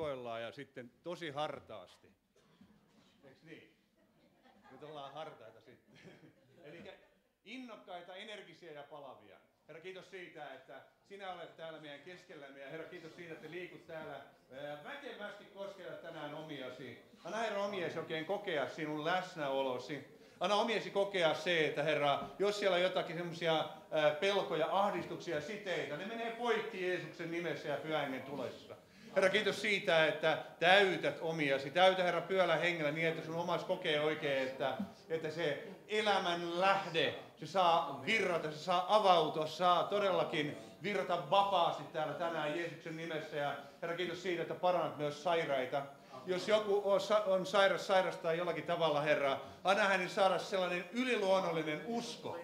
rukoillaan ja sitten tosi hartaasti. Eikö niin? Nyt ollaan hartaita sitten. Eli innokkaita, energisiä ja palavia. Herra, kiitos siitä, että sinä olet täällä meidän keskellämme ja Herra, kiitos siitä, että liikut täällä väkevästi koskella tänään omiasi. Anna Herra omiesi oikein kokea sinun läsnäolosi. Anna omiesi kokea se, että Herra, jos siellä on jotakin semmoisia pelkoja, ahdistuksia, siteitä, ne menee poikki Jeesuksen nimessä ja pyhäimen tulessa. Herra, kiitos siitä, että täytät omiasi. Täytä, Herra, pyöllä hengellä niin, että sun omas kokee oikein, että, että se elämän lähde, se saa virrata, se saa avautua, saa todellakin virrata vapaasti täällä tänään Jeesuksen nimessä. Ja Herra, kiitos siitä, että parannat myös sairaita. Jos joku on sairas, sairastaa jollakin tavalla, Herra, anna hänen saada sellainen yliluonnollinen usko,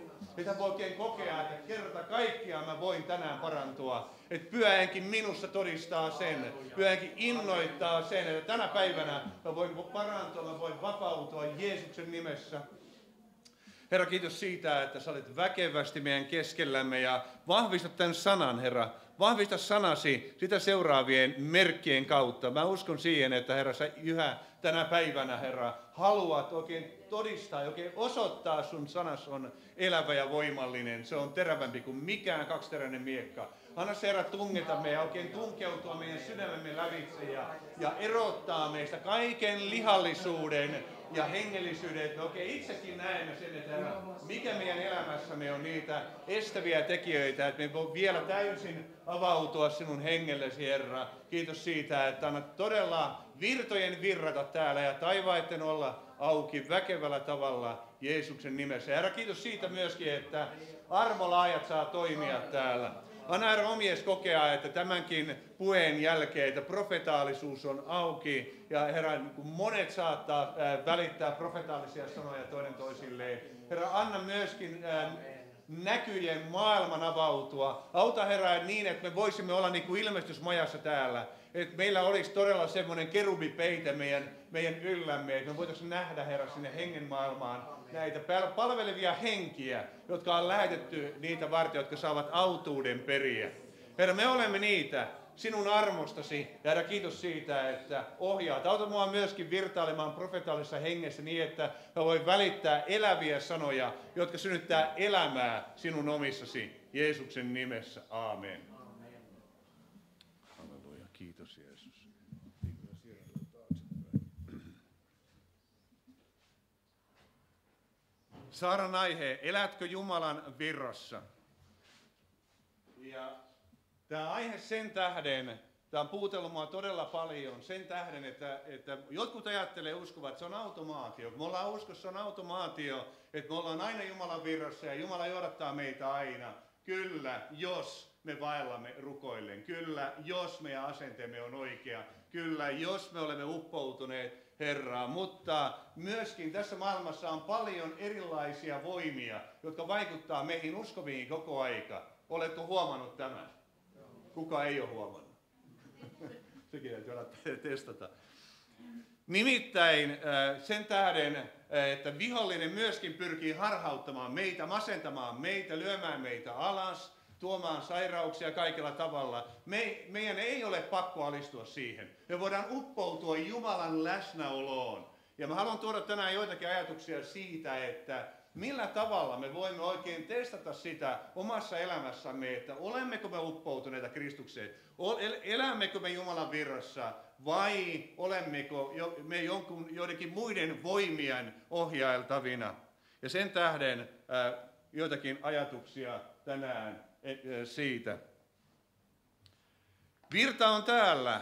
hän voi oikein kokea, että kerta kaikkiaan mä voin tänään parantua. Että pyhähenki minussa todistaa sen. Pyhähenki innoittaa sen, että tänä päivänä mä voin parantua, mä voin vapautua Jeesuksen nimessä. Herra, kiitos siitä, että sä olet väkevästi meidän keskellämme ja vahvistat tämän sanan, Herra. Vahvista sanasi sitä seuraavien merkkien kautta. Mä uskon siihen, että Herra, sä yhä tänä päivänä, Herra, haluat oikein todistaa, oikein osoittaa sun sanas on elävä ja voimallinen. Se on terävämpi kuin mikään kaksiteräinen miekka. Anna se Herra tungeta meidän, oikein tunkeutua meidän sydämemme lävitse ja, ja erottaa meistä kaiken lihallisuuden ja hengellisyyden, että me oikein itsekin näemme sen, että herra, mikä meidän elämässämme on niitä estäviä tekijöitä, että me voi vielä täysin avautua sinun hengellesi, Herra. Kiitos siitä, että annat todella virtojen virrata täällä ja taivaiden olla auki väkevällä tavalla Jeesuksen nimessä. Herra, kiitos siitä myöskin, että armolaajat saa toimia täällä. Herra omies kokea, että tämänkin puheen jälkeen, että profetaalisuus on auki ja Herra, kun monet saattaa välittää profetaalisia sanoja toinen toisilleen. Herra, anna myöskin näkyjen maailman avautua. Auta Herra niin, että me voisimme olla niin kuin ilmestysmajassa täällä. Että meillä olisi todella semmoinen kerubipeite meidän, meidän yllämme, että me voitaisiin nähdä Herra sinne hengen maailmaan näitä palvelevia henkiä, jotka on lähetetty niitä varten, jotka saavat autuuden periä. Herra, me olemme niitä, sinun armostasi. Herra, kiitos siitä, että ohjaat. Auta mua myöskin virtailemaan profetaalisessa hengessä niin, että mä voin välittää eläviä sanoja, jotka synnyttää elämää sinun omissasi. Jeesuksen nimessä. Aamen. Halleluja. Kiitos Jeesus. Saaran aihe, elätkö Jumalan virrassa? Ja Tämä aihe sen tähden, tämä on puutellut mua todella paljon sen tähden, että, että jotkut ajattelee uskovat, että se on automaatio. Me ollaan uskossa, se on automaatio, että me ollaan aina Jumalan virrassa ja Jumala johdattaa meitä aina. Kyllä, jos me vaellamme rukoillen. Kyllä, jos meidän asenteemme on oikea. Kyllä, jos me olemme uppoutuneet Herraa. Mutta myöskin tässä maailmassa on paljon erilaisia voimia, jotka vaikuttaa meihin uskoviin koko aika. Oletko huomannut tämän? Kuka ei ole huomannut? Sekin täytyy testata. Nimittäin äh, sen tähden, äh, että vihollinen myöskin pyrkii harhauttamaan meitä, masentamaan meitä, lyömään meitä alas, tuomaan sairauksia kaikella tavalla. Me, meidän ei ole pakko alistua siihen. Me voidaan uppoutua Jumalan läsnäoloon. Ja mä haluan tuoda tänään joitakin ajatuksia siitä, että millä tavalla me voimme oikein testata sitä omassa elämässämme, että olemmeko me uppoutuneita Kristukseen, elämmekö me Jumalan virrassa vai olemmeko me jonkun, joidenkin muiden voimien ohjailtavina. Ja sen tähden ää, joitakin ajatuksia tänään siitä. Virta on täällä.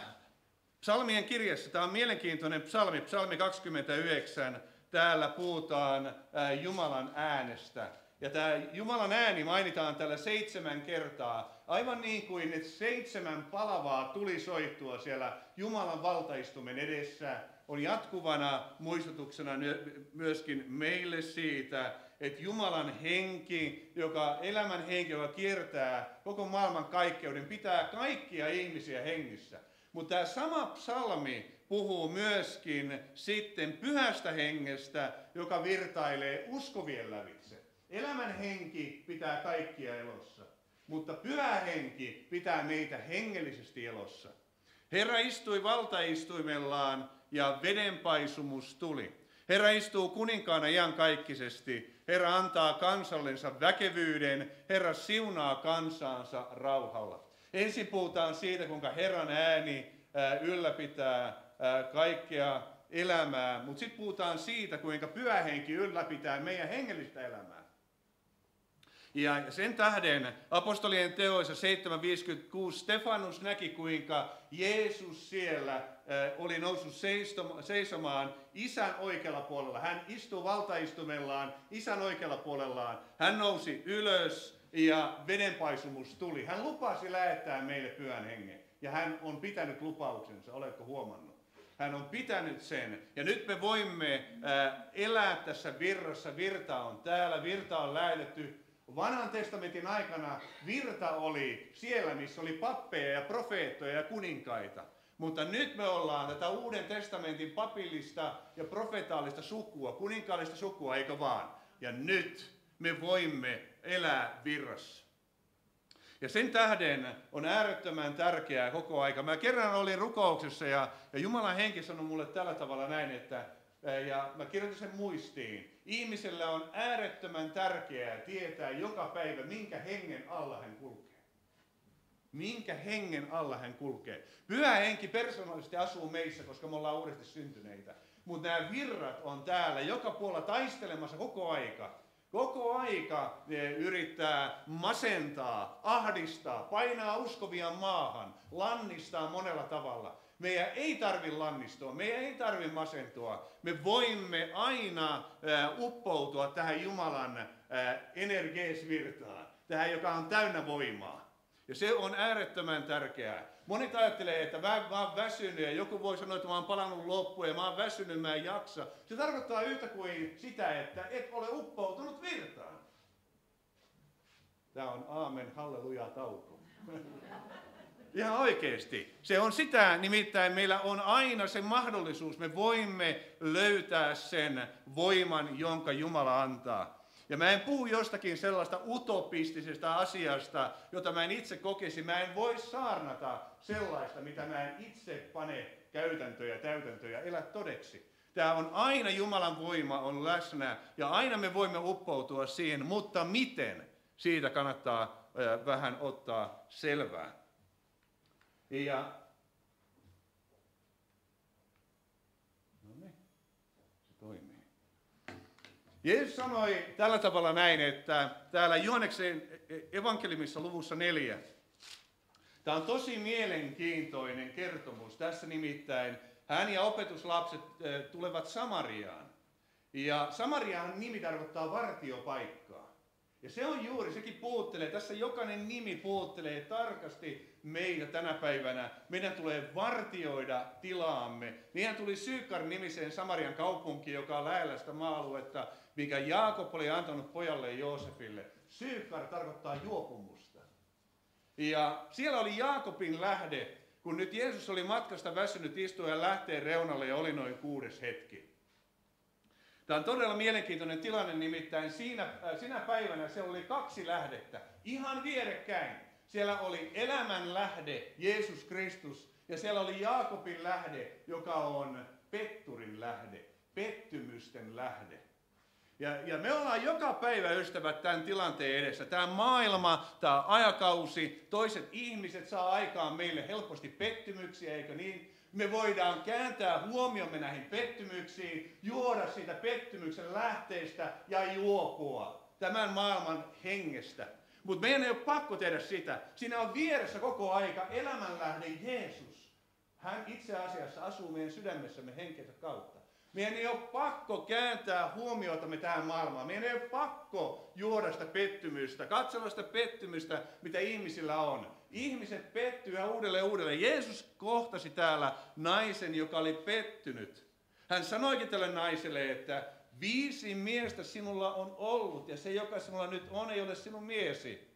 Psalmien kirjassa, tämä on mielenkiintoinen psalmi, psalmi 29, täällä puhutaan Jumalan äänestä. Ja tämä Jumalan ääni mainitaan täällä seitsemän kertaa, aivan niin kuin että seitsemän palavaa tuli soittua siellä Jumalan valtaistumen edessä, on jatkuvana muistutuksena myöskin meille siitä, että Jumalan henki, joka elämän henki, joka kiertää koko maailman kaikkeuden, pitää kaikkia ihmisiä hengissä. Mutta tämä sama psalmi puhuu myöskin sitten pyhästä hengestä, joka virtailee uskovien lävitse. Elämän henki pitää kaikkia elossa, mutta pyhä henki pitää meitä hengellisesti elossa. Herra istui valtaistuimellaan ja vedenpaisumus tuli. Herra istuu kuninkaana iankaikkisesti. Herra antaa kansallensa väkevyyden. Herra siunaa kansaansa rauhalla. Ensin puhutaan siitä, kuinka Herran ääni ylläpitää kaikkea elämää, mutta sitten puhutaan siitä, kuinka pyhähenki ylläpitää meidän hengellistä elämää. Ja sen tähden apostolien teoissa 756 Stefanus näki, kuinka Jeesus siellä oli noussut seisomaan isän oikealla puolella. Hän istuu valtaistumellaan isän oikealla puolellaan. Hän nousi ylös ja vedenpaisumus tuli. Hän lupasi lähettää meille pyhän hengen. Ja hän on pitänyt lupauksensa, oletko huomannut? Hän on pitänyt sen. Ja nyt me voimme elää tässä virrassa. Virta on täällä, virta on lähetetty Vanhan testamentin aikana virta oli siellä, missä oli pappeja ja profeettoja ja kuninkaita. Mutta nyt me ollaan tätä Uuden testamentin papillista ja profetaalista sukua, kuninkaallista sukua, eikö vaan? Ja nyt me voimme elää virrassa. Ja sen tähden on äärettömän tärkeää koko aika. Mä kerran olin rukouksessa ja, ja Jumalan henki sanoi mulle tällä tavalla näin, että ja mä kirjoitin sen muistiin. Ihmisellä on äärettömän tärkeää tietää joka päivä, minkä hengen alla hän kulkee. Minkä hengen alla hän kulkee. Pyhä henki persoonallisesti asuu meissä, koska me ollaan uudesti syntyneitä. Mutta nämä virrat on täällä joka puolella taistelemassa koko aika. Koko aika ne yrittää masentaa, ahdistaa, painaa uskovia maahan, lannistaa monella tavalla. Meidän ei tarvi lannistua, meidän ei tarvi masentua. Me voimme aina uppoutua tähän Jumalan energeesvirtaan, tähän joka on täynnä voimaa. Ja se on äärettömän tärkeää. Monet ajattelee, että mä, mä oon väsynyt ja joku voi sanoa, että mä oon palannut loppuun ja mä oon väsynyt, mä en jaksa. Se tarkoittaa yhtä kuin sitä, että et ole uppoutunut virtaan. Tämä on aamen, halleluja, tauko. Ihan oikeasti. Se on sitä, nimittäin meillä on aina se mahdollisuus, me voimme löytää sen voiman, jonka Jumala antaa. Ja mä en puhu jostakin sellaista utopistisesta asiasta, jota mä en itse kokisi. Mä en voi saarnata sellaista, mitä mä en itse pane käytäntöjä, täytäntöjä, elä todeksi. Tämä on aina Jumalan voima on läsnä ja aina me voimme uppoutua siihen, mutta miten? Siitä kannattaa vähän ottaa selvää. Ja no niin, se toimii. Jeesus sanoi tällä tavalla näin, että täällä Johanneksen evankeliumissa luvussa neljä, Tämä on tosi mielenkiintoinen kertomus. Tässä nimittäin hän ja opetuslapset tulevat Samariaan. Ja Samarian nimi tarkoittaa vartiopaikkaa. Ja se on juuri, sekin puuttelee, tässä jokainen nimi puuttelee tarkasti meitä tänä päivänä. Meidän tulee vartioida tilaamme. Niinhän tuli Sykar nimiseen Samarian kaupunki, joka on lähellä sitä maa-aluetta, mikä Jaakob oli antanut pojalle Joosefille. Sykar tarkoittaa juopumusta. Ja siellä oli Jaakobin lähde, kun nyt Jeesus oli matkasta väsynyt istua ja lähteen reunalle ja oli noin kuudes hetki. Tämä on todella mielenkiintoinen tilanne, nimittäin siinä, äh, sinä päivänä se oli kaksi lähdettä, ihan vierekkäin. Siellä oli elämän lähde, Jeesus Kristus, ja siellä oli Jaakobin lähde, joka on petturin lähde, pettymysten lähde. Ja, ja me ollaan joka päivä ystävät tämän tilanteen edessä. Tämä maailma, tämä ajakausi, toiset ihmiset saa aikaan meille helposti pettymyksiä, eikö niin? Me voidaan kääntää huomiomme näihin pettymyksiin, juoda siitä pettymyksen lähteistä ja juopua tämän maailman hengestä. Mutta meidän ei ole pakko tehdä sitä. Siinä on vieressä koko aika elämänlähde Jeesus. Hän itse asiassa asuu meidän sydämessämme henkensä kautta. Meidän ei ole pakko kääntää huomiotamme tähän maailmaan. Meidän ei ole pakko juoda sitä pettymystä, katsella sitä pettymystä, mitä ihmisillä on. Ihmiset pettyy uudelleen uudelleen. Jeesus kohtasi täällä naisen, joka oli pettynyt. Hän sanoikin tälle naiselle, että viisi miestä sinulla on ollut ja se, joka sinulla nyt on, ei ole sinun miesi.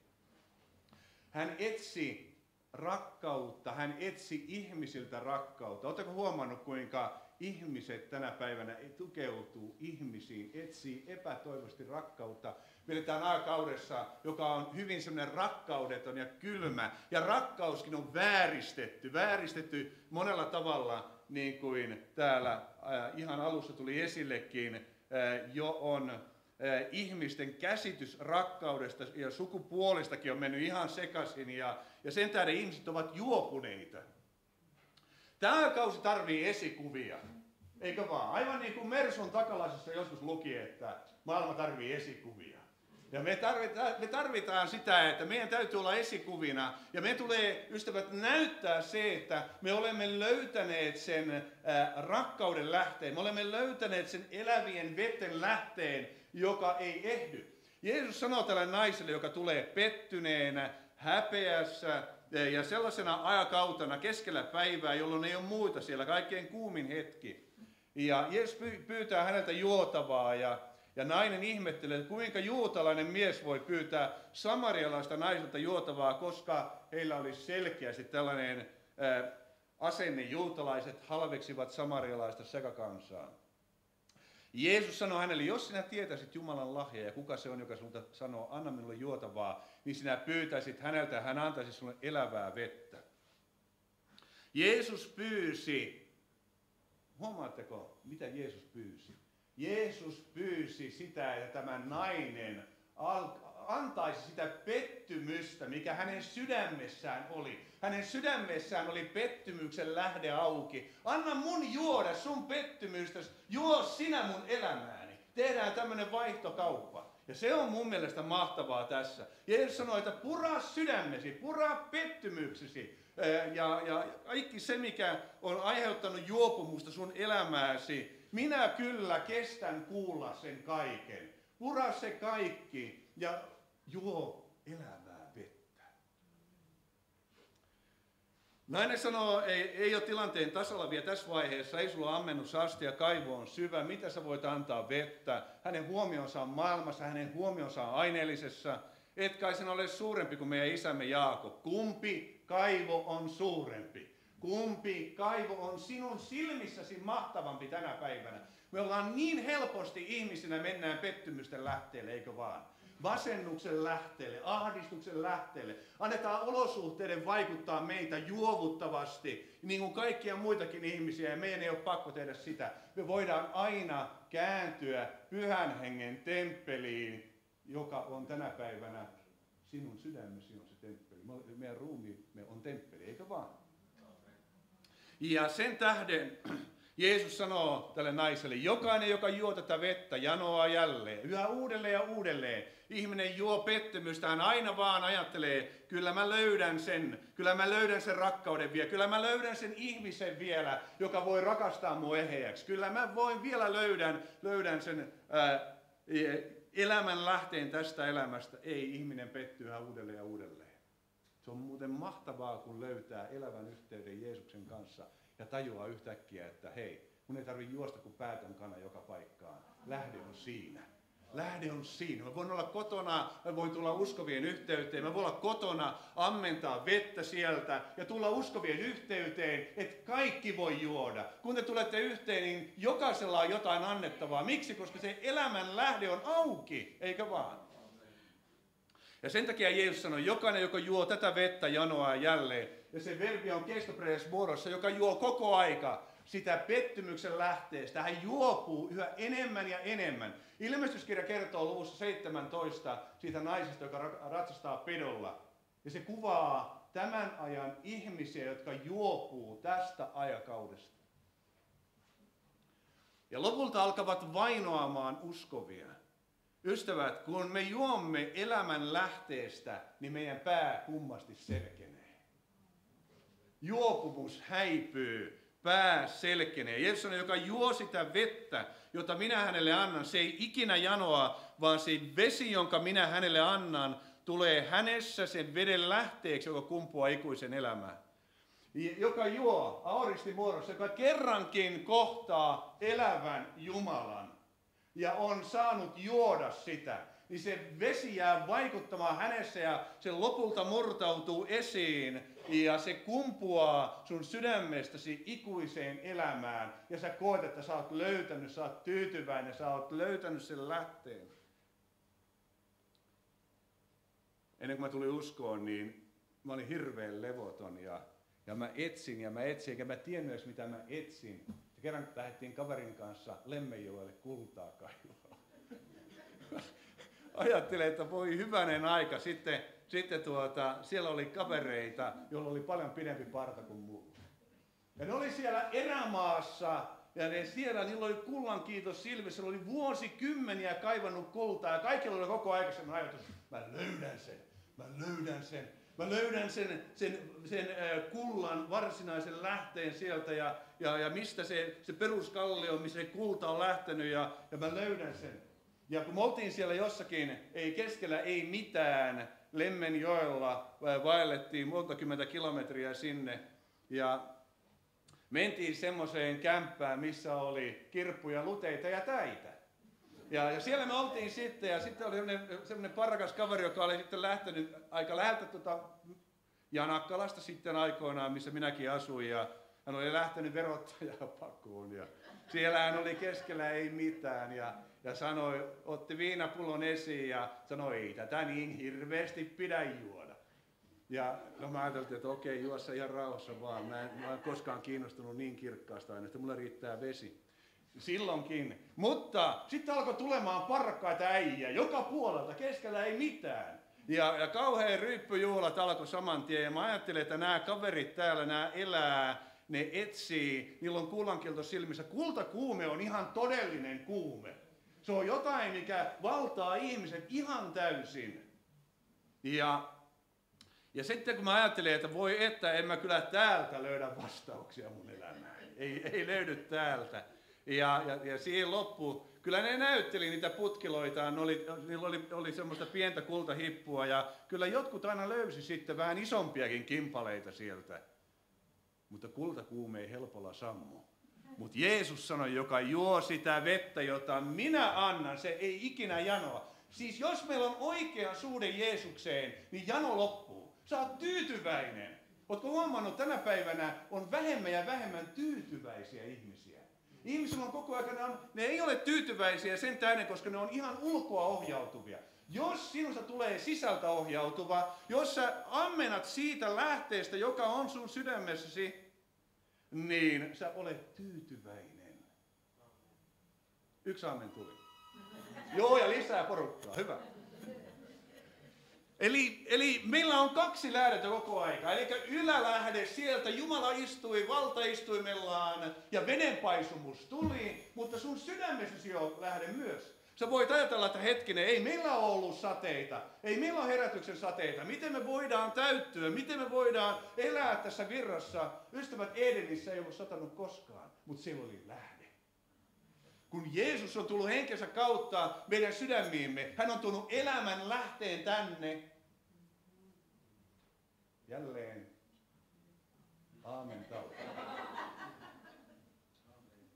Hän etsi rakkautta, hän etsi ihmisiltä rakkautta. Oletteko huomannut, kuinka ihmiset tänä päivänä tukeutuu ihmisiin, etsii epätoivosti rakkautta. Vietetään aikakaudessa, joka on hyvin semmoinen rakkaudeton ja kylmä. Ja rakkauskin on vääristetty, vääristetty monella tavalla, niin kuin täällä äh, ihan alussa tuli esillekin, äh, jo on äh, ihmisten käsitys rakkaudesta ja sukupuolistakin on mennyt ihan sekaisin ja, ja sen tähden ihmiset ovat juopuneita. Tämä kausi tarvii esikuvia. Eikö vaan? Aivan niin kuin Merson takalaisessa joskus luki, että maailma tarvii esikuvia. Ja me tarvitaan, me tarvitaan sitä, että meidän täytyy olla esikuvina. Ja me tulee, ystävät, näyttää se, että me olemme löytäneet sen äh, rakkauden lähteen. Me olemme löytäneet sen elävien vetten lähteen, joka ei ehdy. Jeesus sanoo tälle naiselle, joka tulee pettyneenä, häpeässä, ja sellaisena ajakautena keskellä päivää, jolloin ei ole muita siellä, kaikkein kuumin hetki. Ja Jeesus pyytää häneltä juotavaa ja, ja nainen ihmettelee, että kuinka juutalainen mies voi pyytää samarialaista naiselta juotavaa, koska heillä oli selkeästi tällainen ää, asenne. Juutalaiset halveksivat samarialaista sekakansaa. Jeesus sanoi hänelle, jos sinä tietäisit Jumalan lahja ja kuka se on, joka sinulta sanoo, anna minulle juotavaa, niin sinä pyytäisit häneltä ja hän antaisi sinulle elävää vettä. Jeesus pyysi, huomaatteko, mitä Jeesus pyysi? Jeesus pyysi sitä, että tämä nainen antaisi sitä pettymystä, mikä hänen sydämessään oli. Hänen sydämessään oli pettymyksen lähde auki. Anna mun juoda sun pettymystä, juo sinä mun elämääni. Tehdään tämmöinen vaihtokauppa. Ja se on mun mielestä mahtavaa tässä. Jeesus sanoi, että puraa sydämesi, puraa pettymyksesi. Ja, ja kaikki se, mikä on aiheuttanut juopumusta sun elämääsi, minä kyllä kestän kuulla sen kaiken. Pura se kaikki ja juo elävää vettä. Nainen sanoo, ei, ei ole tilanteen tasalla vielä tässä vaiheessa, ei sulla ammennus asti ja kaivo on syvä, mitä sä voit antaa vettä? Hänen huomionsa on maailmassa, hänen huomionsa on aineellisessa. Et kai sen ole suurempi kuin meidän isämme Jaakob. Kumpi kaivo on suurempi? Kumpi kaivo on sinun silmissäsi mahtavampi tänä päivänä? Me ollaan niin helposti ihmisinä mennään pettymysten lähteelle, eikö vaan? Vasennuksen lähteelle, ahdistuksen lähteelle. Annetaan olosuhteiden vaikuttaa meitä juovuttavasti, niin kuin kaikkia muitakin ihmisiä, ja meidän ei ole pakko tehdä sitä. Me voidaan aina kääntyä pyhän hengen temppeliin, joka on tänä päivänä sinun sydämesi on se temppeli. Meidän ruumiimme on temppeli, eikö vaan? Ja sen tähden Jeesus sanoo tälle naiselle, jokainen, joka juo tätä vettä, janoaa jälleen, yhä uudelleen ja uudelleen. Ihminen juo pettymystä, hän aina vaan ajattelee, kyllä mä löydän sen, kyllä mä löydän sen rakkauden vielä, kyllä mä löydän sen ihmisen vielä, joka voi rakastaa mua eheäksi. Kyllä mä voin vielä löydän, löydän sen ää, elämän lähteen tästä elämästä. Ei, ihminen pettyy yhä uudelleen ja uudelleen. Se on muuten mahtavaa, kun löytää elävän yhteyden Jeesuksen kanssa ja tajuaa yhtäkkiä, että hei, mun ei tarvitse juosta kuin päätön kana joka paikkaan. Lähde on siinä. Lähde on siinä. Mä voin olla kotona, mä voin tulla uskovien yhteyteen, mä voin olla kotona, ammentaa vettä sieltä ja tulla uskovien yhteyteen, että kaikki voi juoda. Kun te tulette yhteen, niin jokaisella on jotain annettavaa. Miksi? Koska se elämän lähde on auki, eikö vaan? Ja sen takia Jeesus sanoi, jokainen, joka juo tätä vettä, janoaa jälleen. Ja se verbi on kestoprees muodossa, joka juo koko aika sitä pettymyksen lähteestä. Hän juopuu yhä enemmän ja enemmän. Ilmestyskirja kertoo luvussa 17 siitä naisesta, joka ratsastaa pedolla. Ja se kuvaa tämän ajan ihmisiä, jotka juopuu tästä ajakaudesta. Ja lopulta alkavat vainoamaan uskovia. Ystävät, kun me juomme elämän lähteestä, niin meidän pää kummasti selkenee. Juopumus häipyy, pää selkenee. Jeesus on, joka juo sitä vettä, jota minä hänelle annan, se ei ikinä janoa, vaan se vesi, jonka minä hänelle annan, tulee hänessä sen veden lähteeksi, joka kumpuaa ikuisen elämään. Joka juo auristimuodossa, joka kerrankin kohtaa elävän Jumalan ja on saanut juoda sitä, niin se vesi jää vaikuttamaan hänessä ja se lopulta murtautuu esiin ja se kumpuaa sun sydämestäsi ikuiseen elämään. Ja sä koet, että sä oot löytänyt, sä oot tyytyväinen, sä oot löytänyt sen lähteen. Ennen kuin mä tulin uskoon, niin mä olin hirveän levoton ja, ja mä etsin ja mä etsin, eikä mä tiennyt edes mitä mä etsin. Ja kerran lähdettiin kaverin kanssa Lemmenjoelle kultaa kaivaa. Ajattelin, että voi hyvänen aika. Sitten, sitten tuota, siellä oli kavereita, joilla oli paljon pidempi parta kuin mulla. Ja ne oli siellä erämaassa ja ne siellä, niillä oli kullan kiitos silmissä, oli vuosikymmeniä kaivannut kultaa ja kaikilla oli koko semmoinen ajatus, mä löydän sen, mä löydän sen, mä löydän sen, sen, sen kullan varsinaisen lähteen sieltä ja, ja, ja mistä se, se peruskallio, missä se kulta on lähtenyt ja, ja mä löydän sen. Ja kun me oltiin siellä jossakin, ei keskellä ei mitään, Lemmenjoella vaellettiin monta kymmentä kilometriä sinne ja mentiin semmoiseen kämppään, missä oli kirppuja, luteita ja täitä. Ja, ja siellä me oltiin sitten, ja sitten oli semmoinen parakas kaveri, joka oli sitten lähtenyt aika läheltä tuota Janakkalasta sitten aikoinaan, missä minäkin asuin, ja hän oli lähtenyt verottajaa pakuun, ja siellä hän oli keskellä ei mitään, ja, ja sanoi, otti viinapullon esiin ja sanoi, ei tätä niin hirveästi pidä juoda. Ja no mä ajattelin, että okei, juossa ihan rauhassa vaan. Mä en, mä en koskaan kiinnostunut niin kirkkaasta aineesta, mulla riittää vesi. Silloinkin. Mutta sitten alkoi tulemaan parkkaita äijä joka puolelta, keskellä ei mitään. Ja, ja kauhean ryyppyjuhlat alkoi saman tien. Ja mä ajattelin, että nämä kaverit täällä, nämä elää, ne etsii, niillä on kullankilto silmissä. Kultakuume on ihan todellinen kuume. Se on jotain, mikä valtaa ihmiset ihan täysin. Ja ja sitten kun mä ajattelin, että voi että en mä kyllä täältä löydä vastauksia mun elämään. Ei, ei löydy täältä. Ja, ja, ja siihen loppuun, kyllä ne näytteli niitä putkiloitaan, oli, niillä oli, oli semmoista pientä kultahippua ja kyllä jotkut aina löysi sitten vähän isompiakin kimpaleita sieltä. Mutta kultakuume ei helpolla sammu. Mutta Jeesus sanoi, joka juo sitä vettä, jota minä annan, se ei ikinä janoa. Siis jos meillä on oikea suhde Jeesukseen, niin jano loppuu. Sä oot tyytyväinen. Oletko huomannut, tänä päivänä on vähemmän ja vähemmän tyytyväisiä ihmisiä. Ihmisillä on koko ajan, ne, on, ne ei ole tyytyväisiä sen tähden, koska ne on ihan ulkoa ohjautuvia. Jos sinusta tulee sisältä ohjautuva, jos sä ammenat siitä lähteestä, joka on sun sydämessäsi, niin sä olet tyytyväinen. Yksi amen tuli. Joo, ja lisää porukkaa. Hyvä. Eli, eli meillä on kaksi lähdettä koko aika. Eli ylälähde sieltä, Jumala istui valtaistuimellaan ja venenpaisumus tuli, mutta sun sydämessäsi on lähde myös. Sä voit ajatella, että hetkinen, ei meillä ole ollut sateita, ei meillä ole herätyksen sateita. Miten me voidaan täyttyä, miten me voidaan elää tässä virrassa? Ystävät, Edenissä ei ollut satanut koskaan, mutta siellä oli lähde. Kun Jeesus on tullut henkensä kautta meidän sydämiimme, hän on tullut elämän lähteen tänne. Jälleen. Aamen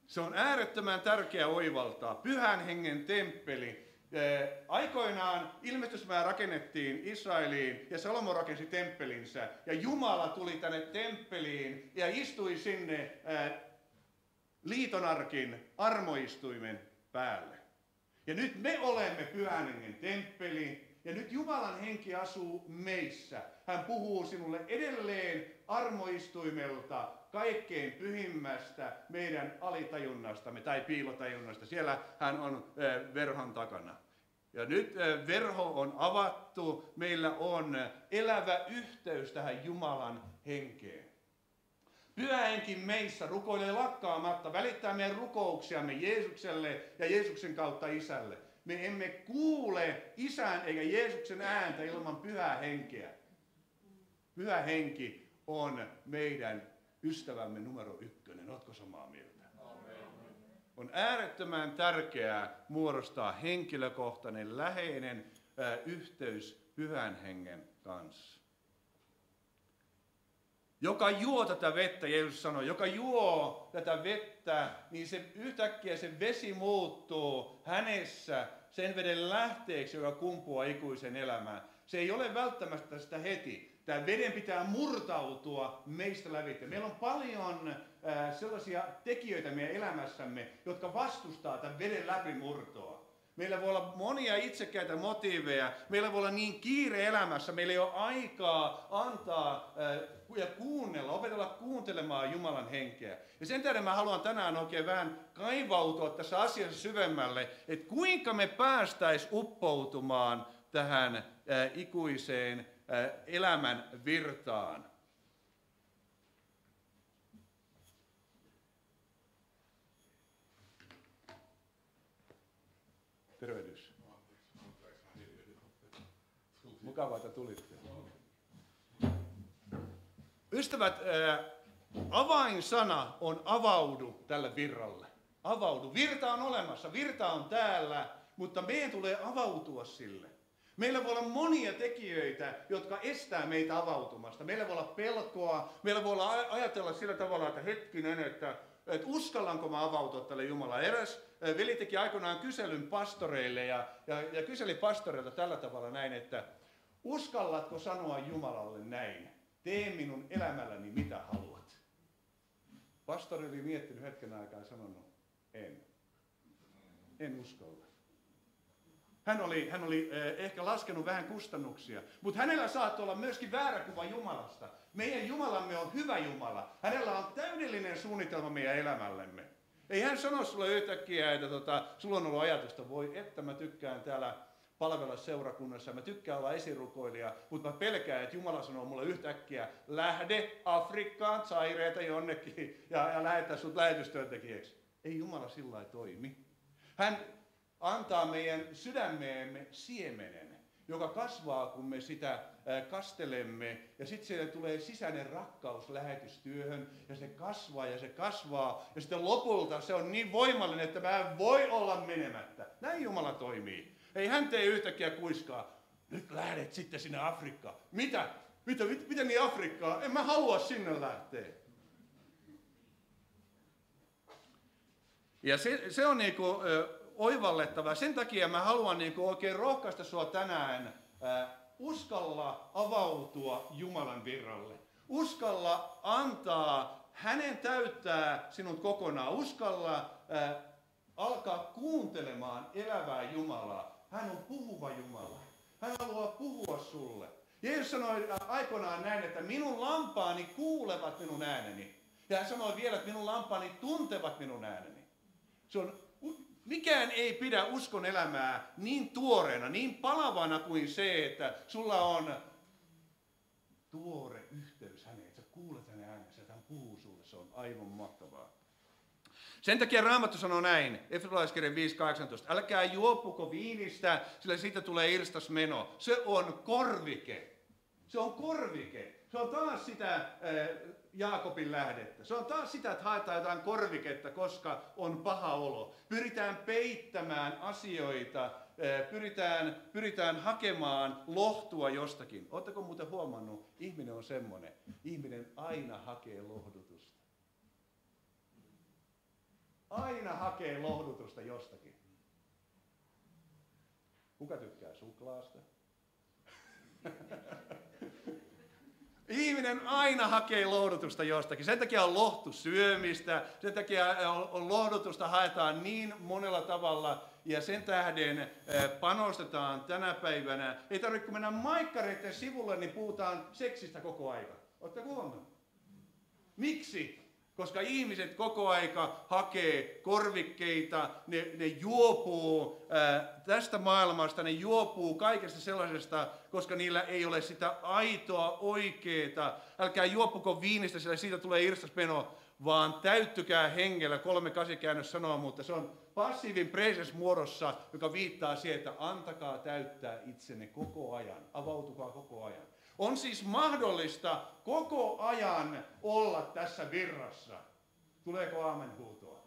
Se on äärettömän tärkeä oivaltaa. Pyhän hengen temppeli. Aikoinaan ilmestysmää rakennettiin Israeliin ja Salomo rakensi temppelinsä. Ja Jumala tuli tänne temppeliin ja istui sinne liitonarkin armoistuimen päälle. Ja nyt me olemme pyhän hengen temppeli, ja nyt Jumalan henki asuu meissä. Hän puhuu sinulle edelleen armoistuimelta, kaikkein pyhimmästä meidän alitajunnastamme tai piilotajunnasta. Siellä hän on verhon takana. Ja nyt verho on avattu, meillä on elävä yhteys tähän Jumalan henkeen. Pyhä henki meissä rukoilee lakkaamatta, välittää meidän rukouksiamme Jeesukselle ja Jeesuksen kautta Isälle. Me emme kuule Isän eikä Jeesuksen ääntä ilman pyhää henkeä. Pyhä henki on meidän ystävämme numero ykkönen. Oletko samaa mieltä? On äärettömän tärkeää muodostaa henkilökohtainen, läheinen yhteys pyhän hengen kanssa. Joka juo tätä vettä, Jeesus sanoi, joka juo tätä vettä, niin se yhtäkkiä se vesi muuttuu hänessä sen veden lähteeksi, joka kumpuaa ikuisen elämään. Se ei ole välttämättä sitä heti. Tämä veden pitää murtautua meistä lävitse. Meillä on paljon äh, sellaisia tekijöitä meidän elämässämme, jotka vastustaa tämän veden läpimurtoa. Meillä voi olla monia itsekäitä motiiveja. Meillä voi olla niin kiire elämässä. Meillä ei ole aikaa antaa äh, ja kuunnella, opetella kuuntelemaan Jumalan henkeä. Ja sen tähden mä haluan tänään oikein vähän kaivautua tässä asiassa syvemmälle, että kuinka me päästäis uppoutumaan tähän äh, ikuiseen äh, elämän virtaan. Tervehdys. Mukavaa, että tulitte. Ystävät, avainsana on avaudu tälle virralle. Avaudu. Virta on olemassa, virta on täällä, mutta meidän tulee avautua sille. Meillä voi olla monia tekijöitä, jotka estää meitä avautumasta. Meillä voi olla pelkoa, meillä voi olla ajatella sillä tavalla, että hetkinen, että, että uskallanko mä avautua tälle Jumalalle. Eräs veli teki aikoinaan kyselyn pastoreille ja, ja, ja kyseli pastoreilta tällä tavalla näin, että uskallatko sanoa Jumalalle näin, tee minun elämälläni mitä haluat. Pastori oli miettinyt hetken aikaa ja sanonut, en. En uskalla. Hän oli, hän oli eh, ehkä laskenut vähän kustannuksia, mutta hänellä saattoi olla myöskin väärä kuva Jumalasta. Meidän Jumalamme on hyvä Jumala. Hänellä on täydellinen suunnitelma meidän elämällemme. Ei hän sano sulle yhtäkkiä, että tota, sulla on ollut ajatusta, voi että mä tykkään täällä palvella seurakunnassa, mä tykkään olla esirukoilija, mutta mä pelkään, että Jumala sanoo mulle yhtäkkiä, lähde Afrikkaan, saireita jonnekin ja, ja lähetä sut lähetystyöntekijäksi. Ei Jumala sillä toimi. Hän antaa meidän sydämeemme siemenen, joka kasvaa, kun me sitä kastelemme. Ja sitten siellä tulee sisäinen rakkaus lähetystyöhön, ja se kasvaa ja se kasvaa. Ja sitten lopulta se on niin voimallinen, että mä en voi olla menemättä. Näin Jumala toimii. Ei hän tee yhtäkkiä kuiskaa. Nyt lähdet sitten sinne Afrikkaan. Mitä? Mitä, mit, miten niin Afrikkaan? En mä halua sinne lähteä. Ja se, se on niinku, oivallettava. Sen takia mä haluan niin kuin oikein rohkaista sua tänään. Äh, uskalla avautua Jumalan virralle. Uskalla antaa hänen täyttää sinut kokonaan. Uskalla äh, alkaa kuuntelemaan elävää Jumalaa. Hän on puhuva Jumala. Hän haluaa puhua sulle. Jeesus sanoi aikoinaan näin, että minun lampaani kuulevat minun ääneni. Ja hän sanoi vielä, että minun lampaani tuntevat minun ääneni. Se on Mikään ei pidä uskon elämää niin tuoreena, niin palavana kuin se, että sulla on tuore yhteys häneen, että sä kuulet hänen äänensä, että hän puhuu sulle, se on aivan. Sen takia Raamattu sanoo näin, Efesolaiskirjan 5.18, älkää juopuko viinistä, sillä siitä tulee irstas meno. Se on korvike. Se on korvike. Se on taas sitä äh, Jaakobin lähdettä. Se on taas sitä, että haetaan jotain korviketta, koska on paha olo. Pyritään peittämään asioita, äh, pyritään, pyritään hakemaan lohtua jostakin. Oletteko muuten huomannut, ihminen on semmoinen, ihminen aina hakee lohdutusta. Aina hakee lohdutusta jostakin. Kuka tykkää suklaasta? Ihminen aina hakee lohdutusta jostakin. Sen takia on lohtu syömistä, sen takia on lohdutusta haetaan niin monella tavalla ja sen tähden panostetaan tänä päivänä. Ei tarvitse kun mennä maikkareiden sivulle, niin puhutaan seksistä koko aika. Oletteko huomannut? Miksi? Koska ihmiset koko aika hakee korvikkeita, ne, ne juopuu ää, tästä maailmasta, ne juopuu kaikesta sellaisesta, koska niillä ei ole sitä aitoa, oikeeta. Älkää juopuko viinistä, sillä siitä tulee irstaspeno, vaan täyttykää hengellä. Kolme kasikäännös sanoo, mutta se on passiivin presens muodossa, joka viittaa siihen, että antakaa täyttää itsenne koko ajan, avautukaa koko ajan. On siis mahdollista koko ajan olla tässä virrassa. Tuleeko aamen huutoa?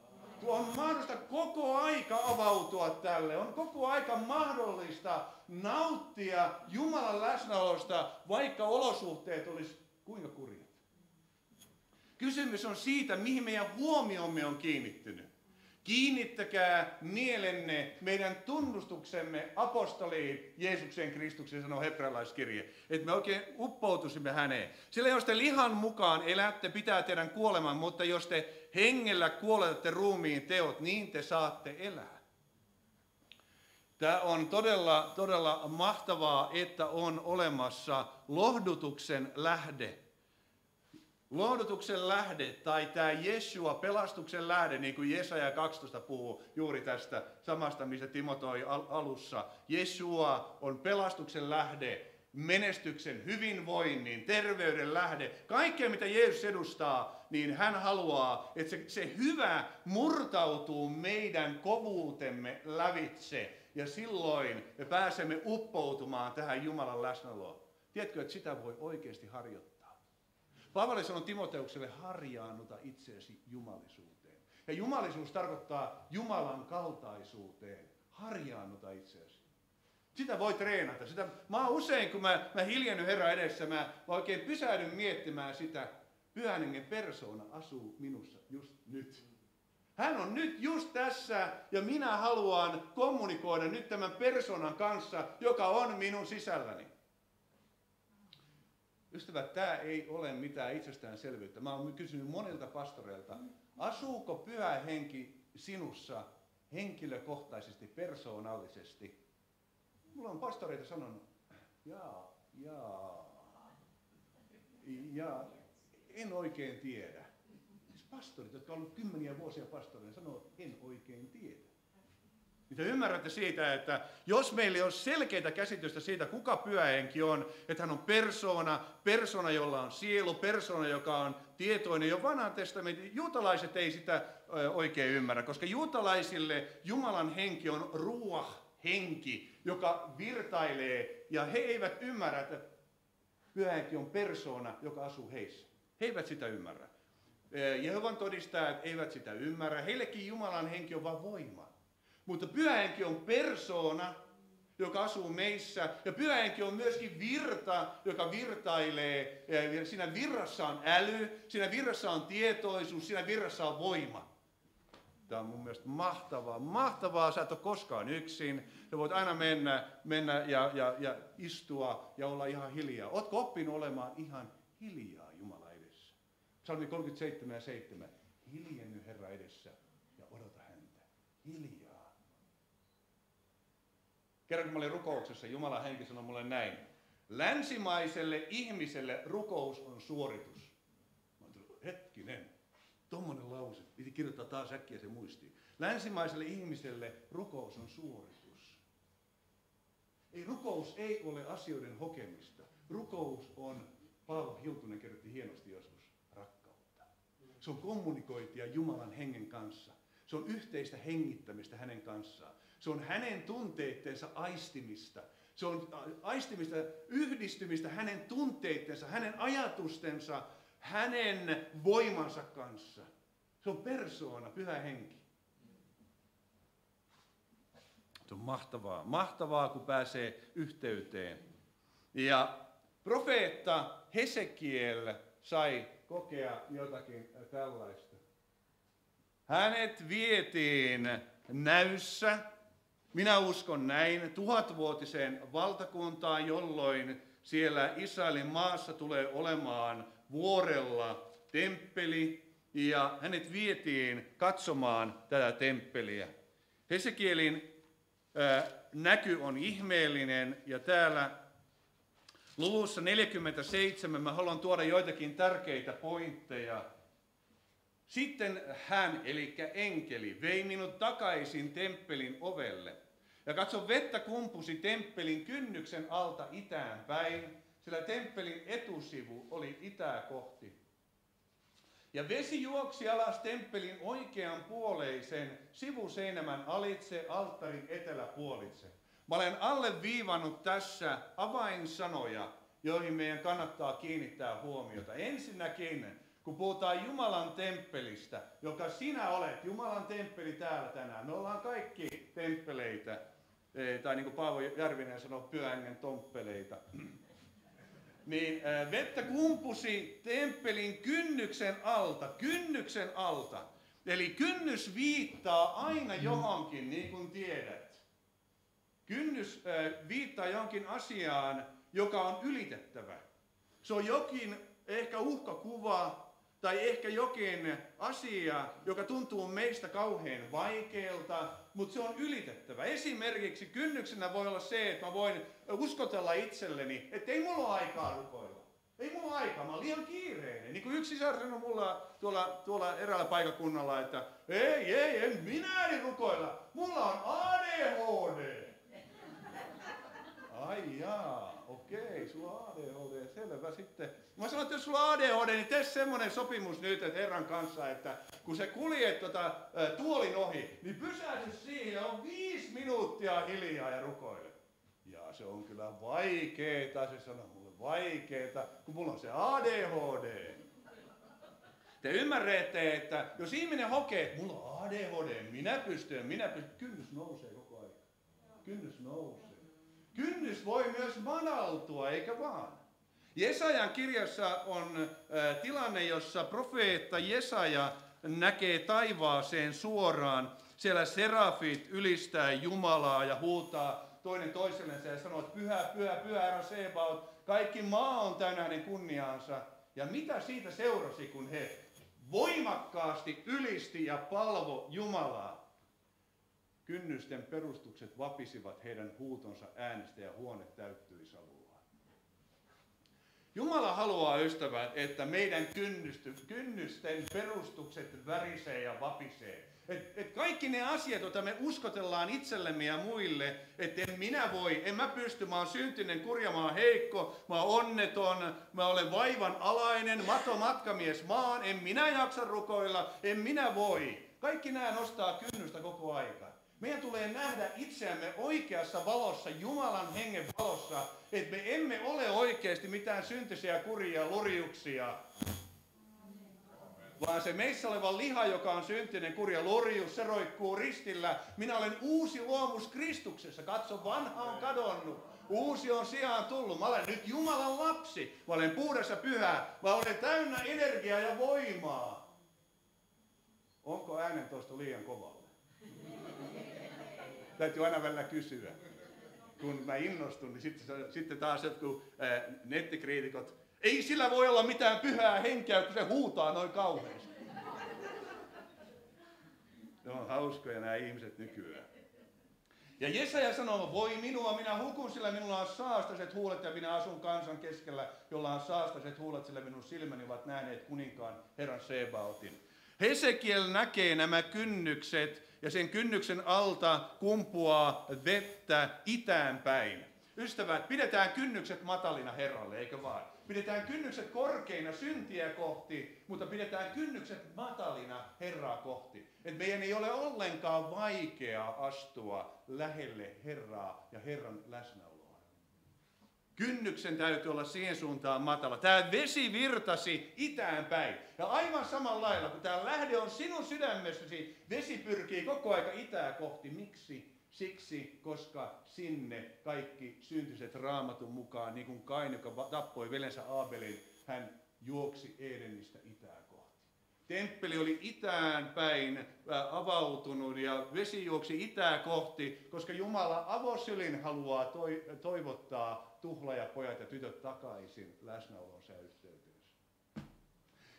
On mahdollista koko aika avautua tälle. On koko aika mahdollista nauttia Jumalan läsnäolosta, vaikka olosuhteet olisi kuinka kurjat. Kysymys on siitä, mihin meidän huomiomme on kiinnittynyt. Kiinnittäkää mielenne meidän tunnustuksemme apostoliin Jeesuksen Kristuksen, sanoo hebrealaiskirje. Että me oikein uppoutuisimme häneen. Sillä jos te lihan mukaan elätte, pitää teidän kuoleman, mutta jos te hengellä kuoletatte ruumiin teot, niin te saatte elää. Tämä on todella, todella mahtavaa, että on olemassa lohdutuksen lähde Lohdutuksen lähde tai tämä Jeshua, pelastuksen lähde, niin kuin Jesaja 12 puhuu juuri tästä samasta, mistä Timo toi alussa. Jeshua on pelastuksen lähde, menestyksen, hyvinvoinnin, terveyden lähde. Kaikkea, mitä Jeesus edustaa, niin hän haluaa, että se, se hyvä murtautuu meidän kovuutemme lävitse. Ja silloin me pääsemme uppoutumaan tähän Jumalan läsnäoloon. Tiedätkö, että sitä voi oikeasti harjoittaa? Paavali sanoi Timoteukselle, harjaannuta itseesi jumalisuuteen. Ja jumalisuus tarkoittaa Jumalan kaltaisuuteen. Harjaannuta itseesi. Sitä voi treenata. Sitä, mä usein, kun mä, mä hiljenny Herran edessä, mä, mä oikein pysähdyn miettimään sitä, pyhän hengen persoona asuu minussa just nyt. Hän on nyt just tässä ja minä haluan kommunikoida nyt tämän persoonan kanssa, joka on minun sisälläni. Ystävät, tämä ei ole mitään itsestäänselvyyttä. Mä oon kysynyt monilta pastoreilta, asuuko pyhä henki sinussa henkilökohtaisesti, persoonallisesti? Mulla on pastoreita sanonut, jaa, jaa, ja en oikein tiedä. Siis pastorit, jotka ovat kymmeniä vuosia pastoreina, sanoo, en oikein tiedä. Mitä ymmärrätte siitä, että jos meillä ei ole selkeitä käsitystä siitä, kuka pyhähenki on, että hän on persona, persona, jolla on sielu, persona, joka on tietoinen. Jo vanhan testamentin juutalaiset ei sitä oikein ymmärrä, koska juutalaisille Jumalan henki on ruoh henki, joka virtailee, ja he eivät ymmärrä, että pyhähenki on persona, joka asuu heissä. He eivät sitä ymmärrä. Jehovan todistajat eivät sitä ymmärrä. Heillekin Jumalan henki on vain voima. Mutta pyhähenki on persoona, joka asuu meissä. Ja pyhähenki on myöskin virta, joka virtailee. Siinä virrassa on äly, siinä virrassa on tietoisuus, siinä virrassa on voima. Tämä on mun mielestä mahtavaa. Mahtavaa, sä et ole koskaan yksin. Sä voit aina mennä, mennä ja, ja, ja istua ja olla ihan hiljaa. Ootko oppinut olemaan ihan hiljaa Jumala edessä? Salmi 37 ja 7. Hiljenny Herra edessä ja odota häntä. Hiljaa. Kerran kun mä olin rukouksessa, Jumalan henki sanoi mulle näin. Länsimaiselle ihmiselle rukous on suoritus. Mä tullut, hetkinen, tommonen lause. Piti kirjoittaa taas äkkiä se muistiin. Länsimaiselle ihmiselle rukous on suoritus. Ei, rukous ei ole asioiden hokemista. Rukous on, Paavo Hiltunen kirjoitti hienosti joskus, rakkautta. Se on kommunikointia Jumalan hengen kanssa. Se on yhteistä hengittämistä hänen kanssaan. Se on hänen tunteittensa aistimista. Se on aistimista, yhdistymistä hänen tunteittensa, hänen ajatustensa, hänen voimansa kanssa. Se on persoona, pyhä henki. Se on mahtavaa. Mahtavaa, kun pääsee yhteyteen. Ja profeetta Hesekiel sai kokea jotakin tällaista. Hänet vietiin näyssä minä uskon näin tuhatvuotiseen valtakuntaan, jolloin siellä Israelin maassa tulee olemaan vuorella temppeli ja hänet vietiin katsomaan tätä temppeliä. Hesekielin näky on ihmeellinen ja täällä luvussa 47 mä haluan tuoda joitakin tärkeitä pointteja. Sitten hän, eli enkeli, vei minut takaisin temppelin ovelle. Ja katso, vettä kumpusi temppelin kynnyksen alta itään päin, sillä temppelin etusivu oli itää kohti. Ja vesi juoksi alas temppelin oikean puoleisen sivuseinämän alitse alttarin eteläpuolitse. Mä olen alleviivannut tässä avainsanoja, joihin meidän kannattaa kiinnittää huomiota. Ensinnäkin, kun puhutaan Jumalan temppelistä, joka sinä olet, Jumalan temppeli täällä tänään. Me ollaan kaikki temppeleitä tai niin kuin Paavo Järvinen sanoi, pyhängen tomppeleita. niin vettä kumpusi temppelin kynnyksen alta, kynnyksen alta. Eli kynnys viittaa aina johonkin, niin kuin tiedät. Kynnys viittaa johonkin asiaan, joka on ylitettävä. Se on jokin ehkä uhkakuva tai ehkä jokin asia, joka tuntuu meistä kauhean vaikealta, mutta se on ylitettävä. Esimerkiksi kynnyksenä voi olla se, että mä voin uskotella itselleni, että ei mulla ole aikaa rukoilla. Ei mulla aikaa, mä oon liian kiireinen. Niin kuin yksi sisar sanoi mulla tuolla, tuolla eräällä paikakunnalla, että ei, ei, en minä ei rukoilla. Mulla on ADHD. Ai jaa, okei, sulla on ADHD, selvä sitten. Mä sanoin, että jos sulla on ADHD, niin tee semmoinen sopimus nyt että Herran kanssa, että kun se kuljet tota, tuolin ohi, niin pysähdy siihen ja on viisi minuuttia hiljaa ja rukoile. Ja se on kyllä vaikeeta, se sanoo mulle vaikeeta, kun mulla on se ADHD. Te ymmärrätte, että jos ihminen hokee, että mulla on ADHD, minä pystyn, minä pystyn, kynnys nousee koko ajan. Kynnys nousee. Kynnys voi myös madaltua, eikä vaan. Jesajan kirjassa on tilanne, jossa profeetta Jesaja näkee taivaaseen suoraan. Siellä serafit ylistää Jumalaa ja huutaa toinen toisellensa ja sanoo, että pyhä, pyhä, pyhä herra Sebaot, kaikki maa on täynnä hänen kunniaansa. Ja mitä siitä seurasi, kun he voimakkaasti ylisti ja palvo Jumalaa? Kynnysten perustukset vapisivat heidän huutonsa äänestä ja huone täyttyi savulla. Jumala haluaa, ystävät, että meidän kynnysten perustukset värisee ja vapisee. Et, et kaikki ne asiat, joita me uskotellaan itsellemme ja muille, että en minä voi, en mä pysty, mä oon syntinen, kurja, mä oon heikko, mä oon onneton, mä olen vaivan alainen, mato matkamies maan, en minä jaksa rukoilla, en minä voi. Kaikki nämä nostaa kynnystä koko aika. Meidän tulee nähdä itseämme oikeassa valossa, Jumalan hengen valossa, että me emme ole oikeasti mitään syntisiä kuria lurjuksia, vaan se meissä oleva liha, joka on syntinen kurja lurjus, se roikkuu ristillä. Minä olen uusi luomus Kristuksessa. Katso, vanha on kadonnut. Uusi on sijaan tullut. Mä olen nyt Jumalan lapsi. Mä olen puhdas ja pyhä. Mä olen täynnä energiaa ja voimaa. Onko äänen tuosta liian kovalla? Täytyy aina välillä kysyä. Kun mä innostun, niin sitten, sitten taas jotkut ää, nettikriitikot, ei sillä voi olla mitään pyhää henkeä, kun se huutaa noin kauheasti. Ne on hauskoja nämä ihmiset nykyään. Ja Jesaja sanoo, voi minua, minä hukun, sillä minulla on saastaset huulet ja minä asun kansan keskellä, jolla on saastaset huulet, sillä minun silmäni ovat nähneet kuninkaan Herran Sebaotin. Hesekiel näkee nämä kynnykset ja sen kynnyksen alta kumpuaa vettä itään päin. Ystävät, pidetään kynnykset matalina Herralle, eikö vaan? Pidetään kynnykset korkeina syntiä kohti, mutta pidetään kynnykset matalina Herraa kohti. Et meidän ei ole ollenkaan vaikea astua lähelle Herraa ja Herran läsnäoloa. Kynnyksen täytyy olla siihen suuntaan matala. Tämä vesi virtasi itään päin. Ja aivan samalla lailla, kun tämä lähde on sinun sydämessäsi, vesi pyrkii koko aika itää kohti. Miksi? Siksi, koska sinne kaikki syntyset raamatun mukaan, niin kuin Kain, joka tappoi velensä Aabelin, hän juoksi Edenistä itää kohti. Temppeli oli itään päin äh, avautunut ja vesi juoksi itää kohti, koska Jumala avosylin haluaa toivottaa tuhlajapojat ja tytöt takaisin läsnäolonsa yhteyteen.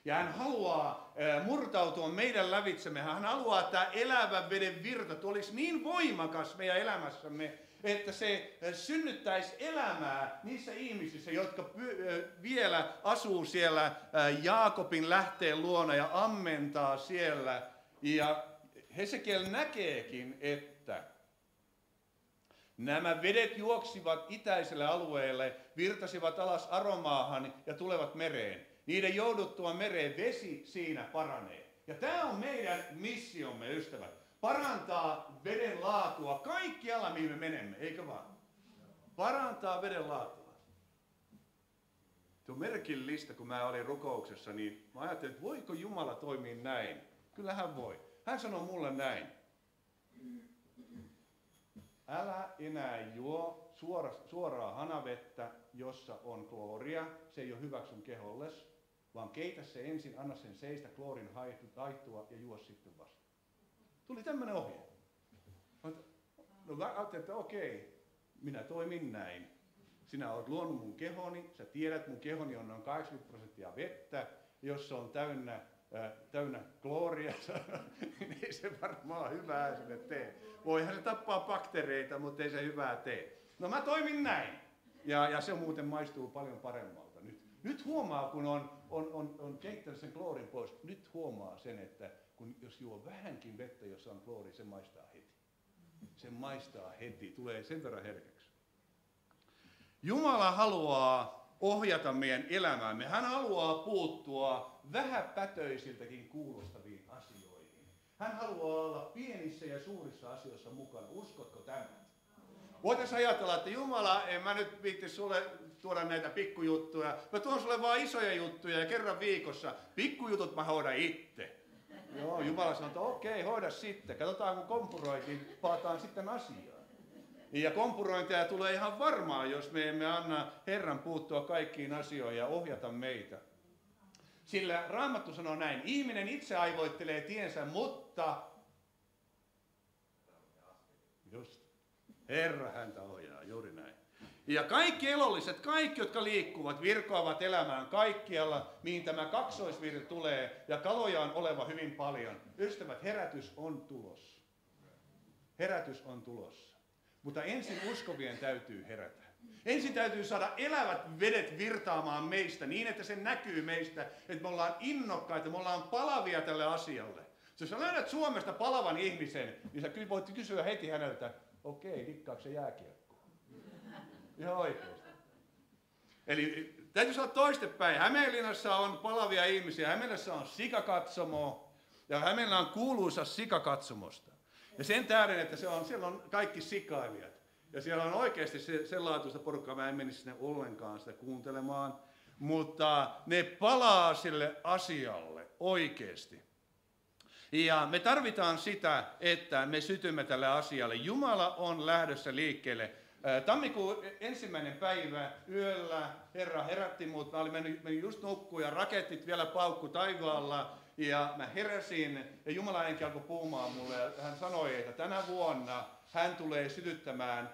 Ja hän haluaa murtautua meidän lävitsemme. Hän haluaa, että tämä elävän veden virta olisi niin voimakas meidän elämässämme, että se synnyttäisi elämää niissä ihmisissä, jotka vielä asuu siellä Jaakobin lähteen luona ja ammentaa siellä. Ja Hesekiel näkeekin, että nämä vedet juoksivat itäiselle alueelle, virtasivat alas Aromaahan ja tulevat mereen. Niiden jouduttua mereen vesi siinä paranee. Ja tämä on meidän missiomme, ystävät. Parantaa veden laatua kaikkialla, mihin me menemme, eikö vaan? Parantaa veden laatua. On merkillistä, kun mä olin rukouksessa, niin mä ajattelin, että voiko Jumala toimia näin? Kyllä hän voi. Hän sanoi mulle näin. Älä enää juo suora, suoraa hanavettä, jossa on klooria. Se ei ole hyvä sun keholles vaan keitä se ensin, anna sen seistä kloorin haittua ja juo sitten vasta. Tuli tämmöinen ohje. No mä ajattelin, että okei, minä toimin näin. Sinä olet luonut mun kehoni, sä tiedät, mun kehoni on noin 80 prosenttia vettä. Jos se on täynnä, täynnä klooria, niin se varmaan hyvää sinne tee. Voihan se tappaa bakteereita, mutta ei se hyvää tee. No mä toimin näin. Ja, ja se muuten maistuu paljon paremmalta. Nyt, nyt huomaa, kun on, on, on, on keittänyt sen kloorin pois, nyt huomaa sen, että kun jos juo vähänkin vettä, jossa on kloori, se maistaa heti. Se maistaa heti, tulee sen verran herkäksi. Jumala haluaa ohjata meidän elämäämme. Hän haluaa puuttua vähäpätöisiltäkin kuulostaviin asioihin. Hän haluaa olla pienissä ja suurissa asioissa mukana. Uskotko tämän? Voitaisiin ajatella, että Jumala, en mä nyt viitti sulle tuoda näitä pikkujuttuja. Mä tuon sulle vaan isoja juttuja ja kerran viikossa. Pikkujutut mä hoidan itse. Joo, Jumala sanoo, että okei, hoida sitten. Katsotaan, kun kompuroitiin, palataan sitten asiaan. Ja kompurointia tulee ihan varmaan, jos me emme anna Herran puuttua kaikkiin asioihin ja ohjata meitä. Sillä Raamattu sanoo näin, ihminen itse aivoittelee tiensä, mutta... Just. Herra häntä ohjaa, juuri näin. Ja kaikki elolliset, kaikki, jotka liikkuvat, virkoavat elämään kaikkialla, mihin tämä kaksoisvirta tulee, ja kaloja on oleva hyvin paljon. Ystävät, herätys on tulossa. Herätys on tulossa. Mutta ensin uskovien täytyy herätä. Ensin täytyy saada elävät vedet virtaamaan meistä niin, että se näkyy meistä, että me ollaan innokkaita, me ollaan palavia tälle asialle. Jos sä löydät Suomesta palavan ihmisen, niin sä voit kysyä heti häneltä, okei, dikkaako se jääkiekko? Ihan oikeasti. Eli täytyy sanoa toistepäin. Hämeenlinnassa on palavia ihmisiä. Hämeenlinnassa on sikakatsomo. Ja Hämeenlinna on kuuluisa sikakatsomosta. Ja sen tähden, että se on, siellä on kaikki sikailijat. Ja siellä on oikeasti se, sen laatuista porukkaa, mä en menisi sinne ollenkaan sitä kuuntelemaan. Mutta ne palaa sille asialle oikeasti. Ja me tarvitaan sitä, että me sytymme tälle asialle. Jumala on lähdössä liikkeelle Tammikuun ensimmäinen päivä yöllä Herra herätti mut. Mä olin mennyt, mennyt just nukkuun ja raketit vielä paukku taivaalla. Ja mä heräsin ja Jumala enki alkoi puhumaan mulle ja hän sanoi, että tänä vuonna hän tulee sytyttämään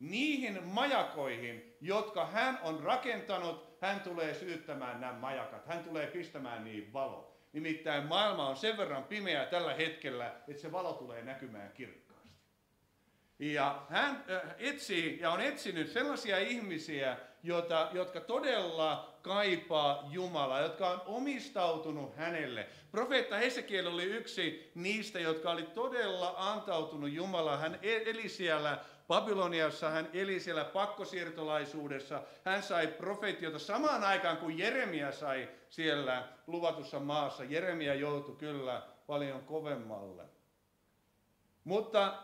niihin majakoihin, jotka hän on rakentanut, hän tulee sytyttämään nämä majakat. Hän tulee pistämään niin valo. Nimittäin maailma on sen verran pimeä tällä hetkellä, että se valo tulee näkymään kirkkaasti. Ja hän äh, etsii ja on etsinyt sellaisia ihmisiä, jota, jotka todella kaipaa Jumalaa, jotka on omistautunut hänelle. Profeetta Hesekiel oli yksi niistä, jotka oli todella antautunut Jumalaa. Hän e-, eli siellä Babyloniassa, hän eli siellä pakkosiirtolaisuudessa. Hän sai profetiota samaan aikaan kuin Jeremia sai siellä luvatussa maassa. Jeremia joutui kyllä paljon kovemmalle. Mutta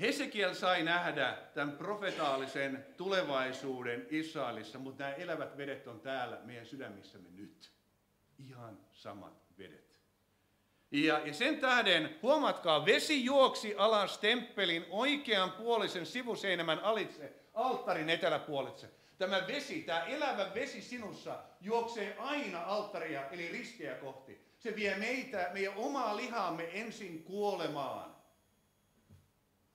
Hesekiel sai nähdä tämän profetaalisen tulevaisuuden Israelissa, mutta nämä elävät vedet on täällä meidän sydämissämme nyt. Ihan samat vedet. Ja, ja sen tähden, huomatkaa, vesi juoksi alas temppelin oikean puolisen sivuseinämän alitse, alttarin eteläpuolitse. Tämä vesi, tämä elävä vesi sinussa juoksee aina alttaria, eli ristiä kohti. Se vie meitä, meidän omaa lihaamme ensin kuolemaan.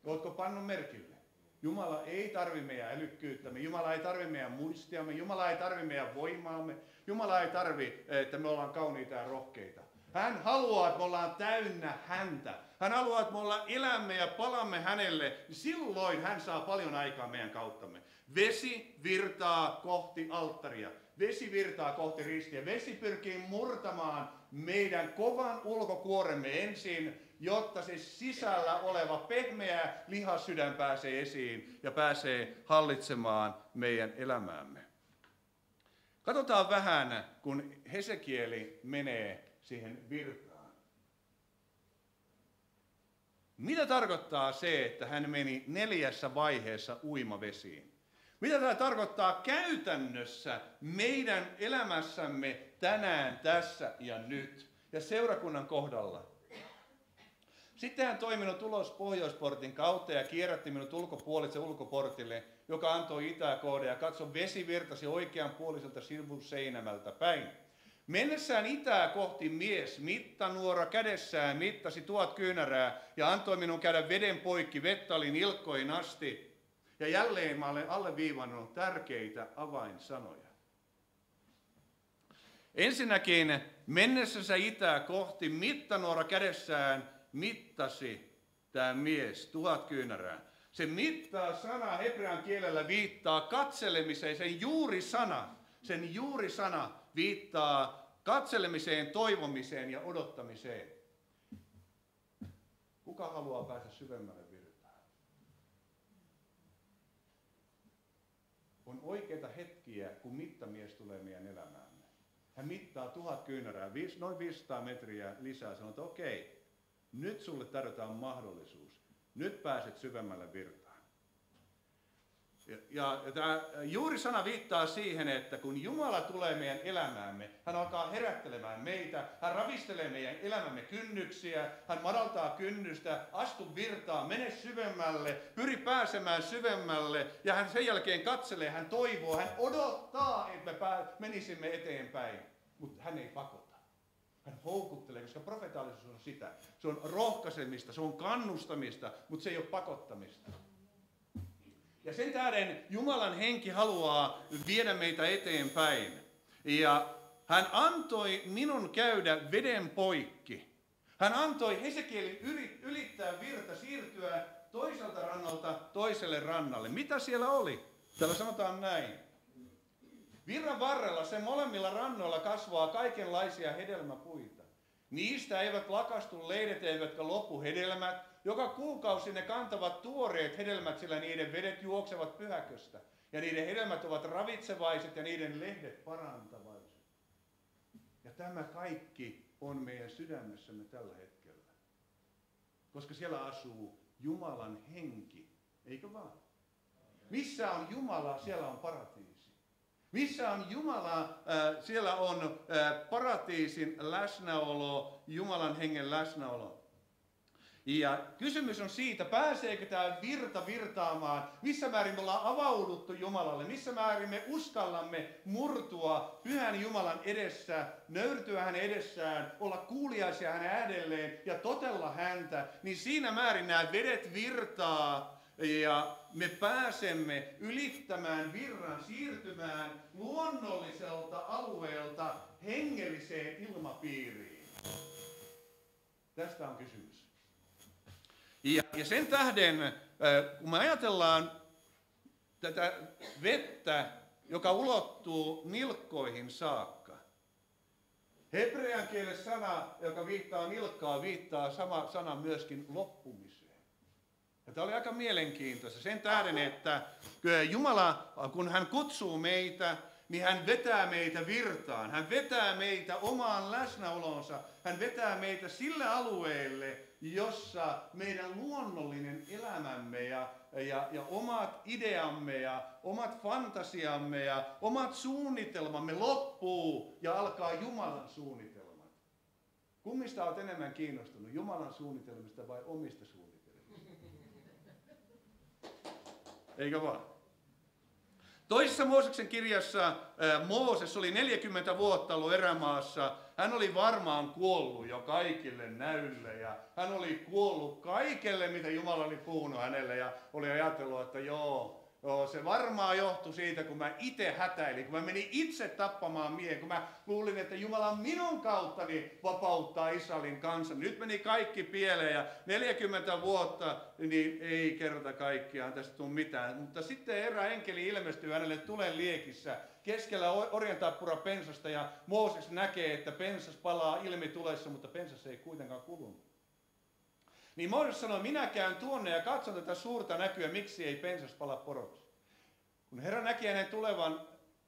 Oletko pannut merkille? Jumala ei tarvi meidän älykkyyttämme, Jumala ei tarvi meidän muistiamme, Jumala ei tarvi meidän voimaamme, Jumala ei tarvi, että me ollaan kauniita ja rohkeita. Hän haluaa, että me ollaan täynnä häntä. Hän haluaa, että me ollaan elämme ja palamme hänelle. Silloin hän saa paljon aikaa meidän kauttamme. Vesi virtaa kohti alttaria. Vesi virtaa kohti ristiä. Vesi pyrkii murtamaan meidän kovan ulkokuoremme ensin jotta se sisällä oleva pehmeä lihasydän pääsee esiin ja pääsee hallitsemaan meidän elämäämme. Katsotaan vähän, kun Hesekieli menee siihen virtaan. Mitä tarkoittaa se, että hän meni neljässä vaiheessa uimavesiin? Mitä tämä tarkoittaa käytännössä meidän elämässämme tänään, tässä ja nyt ja seurakunnan kohdalla? Sitten hän toi minut ulos pohjoisportin kautta ja kierrätti minut ulkopuolitse ulkoportille, joka antoi itää kohde ja katso vesi virtasi oikean puoliselta sivun seinämältä päin. Mennessään itää kohti mies, mittanuora kädessään, mittasi tuhat kyynärää ja antoi minun käydä veden poikki, vettä oli nilkkoihin asti. Ja jälleen mä olen alleviivannut tärkeitä avainsanoja. Ensinnäkin mennessänsä itää kohti, mittanuora kädessään, mittasi tämä mies tuhat kyynärää. Se mittaa sana hebrean kielellä viittaa katselemiseen, sen juuri sana, sen juuri sana viittaa katselemiseen, toivomiseen ja odottamiseen. Kuka haluaa päästä syvemmälle virtaan? On oikeita hetkiä, kun mittamies tulee meidän elämäämme. Hän mittaa tuhat kyynärää, noin 500 metriä lisää, sanoo, että okei, nyt sulle tarjotaan mahdollisuus. Nyt pääset syvemmälle virtaan. Ja, ja, ja tämä juuri sana viittaa siihen, että kun Jumala tulee meidän elämäämme, hän alkaa herättelemään meitä, hän ravistelee meidän elämämme kynnyksiä, hän madaltaa kynnystä, astu virtaan, mene syvemmälle, pyri pääsemään syvemmälle ja hän sen jälkeen katselee, hän toivoo, hän odottaa, että me menisimme eteenpäin, mutta hän ei pakota. Hän houkuttelee, koska profetaalisuus on sitä. Se on rohkaisemista, se on kannustamista, mutta se ei ole pakottamista. Ja sen tähden Jumalan henki haluaa viedä meitä eteenpäin. Ja hän antoi minun käydä veden poikki. Hän antoi Hesekielin ylittää virta, siirtyä toiselta rannalta toiselle rannalle. Mitä siellä oli? Täällä sanotaan näin. Virran varrella sen molemmilla rannoilla kasvaa kaikenlaisia hedelmäpuita. Niistä eivät lakastu leidet eivätkä lopu hedelmät, joka kuukausi ne kantavat tuoreet hedelmät, sillä niiden vedet juoksevat pyhäköstä. Ja niiden hedelmät ovat ravitsevaiset ja niiden lehdet parantavaiset. Ja tämä kaikki on meidän sydämessämme tällä hetkellä. Koska siellä asuu Jumalan henki, eikö vaan? Missä on Jumala, siellä on paratiisi. Missä on Jumala, siellä on paratiisin läsnäolo, Jumalan hengen läsnäolo. Ja kysymys on siitä, pääseekö tämä virta virtaamaan, missä määrin me ollaan avauduttu Jumalalle, missä määrin me uskallamme murtua pyhän Jumalan edessä, nöyrtyä hänen edessään, olla kuuliaisia hänen äänelleen ja totella häntä, niin siinä määrin nämä vedet virtaa ja me pääsemme ylittämään virran, siirtymään luonnolliselta alueelta hengelliseen ilmapiiriin. Tästä on kysymys. Ja, ja sen tähden, kun me ajatellaan tätä vettä, joka ulottuu nilkkoihin saakka, hebrean kielessä sana, joka viittaa nilkkaa, viittaa sama sana myöskin loppumiseen. Ja tämä oli aika mielenkiintoista sen tähden, että Jumala, kun hän kutsuu meitä, niin hän vetää meitä virtaan. Hän vetää meitä omaan läsnäolonsa. Hän vetää meitä sille alueelle, jossa meidän luonnollinen elämämme ja, ja, ja omat ideamme ja omat fantasiamme ja omat suunnitelmamme loppuu ja alkaa Jumalan suunnitelmat. Kummista olet enemmän kiinnostunut, Jumalan suunnitelmista vai omista suunnitelmista? Eikö vaan? Toisessa Mooseksen kirjassa Mooses oli 40 vuotta ollut erämaassa. Hän oli varmaan kuollut jo kaikille näylle ja hän oli kuollut kaikelle, mitä Jumala oli puhunut hänelle ja oli ajatellut, että joo, Joo, se varmaan johtui siitä, kun mä itse hätäilin, kun mä menin itse tappamaan miehen, kun mä luulin, että Jumala minun kauttani vapauttaa Israelin kansan. Nyt meni kaikki pieleen ja 40 vuotta, niin ei kerta kaikkiaan tästä tule mitään. Mutta sitten erä enkeli ilmestyy hänelle tulen liekissä keskellä orjentappura pensasta ja Mooses näkee, että pensas palaa ilmi tulessa, mutta pensas ei kuitenkaan kulunut. Niin Mooses sanoi, minä käyn tuonne ja katson tätä suurta näkyä, miksi ei pensas pala poroksi. Kun Herra näki hänen tulevan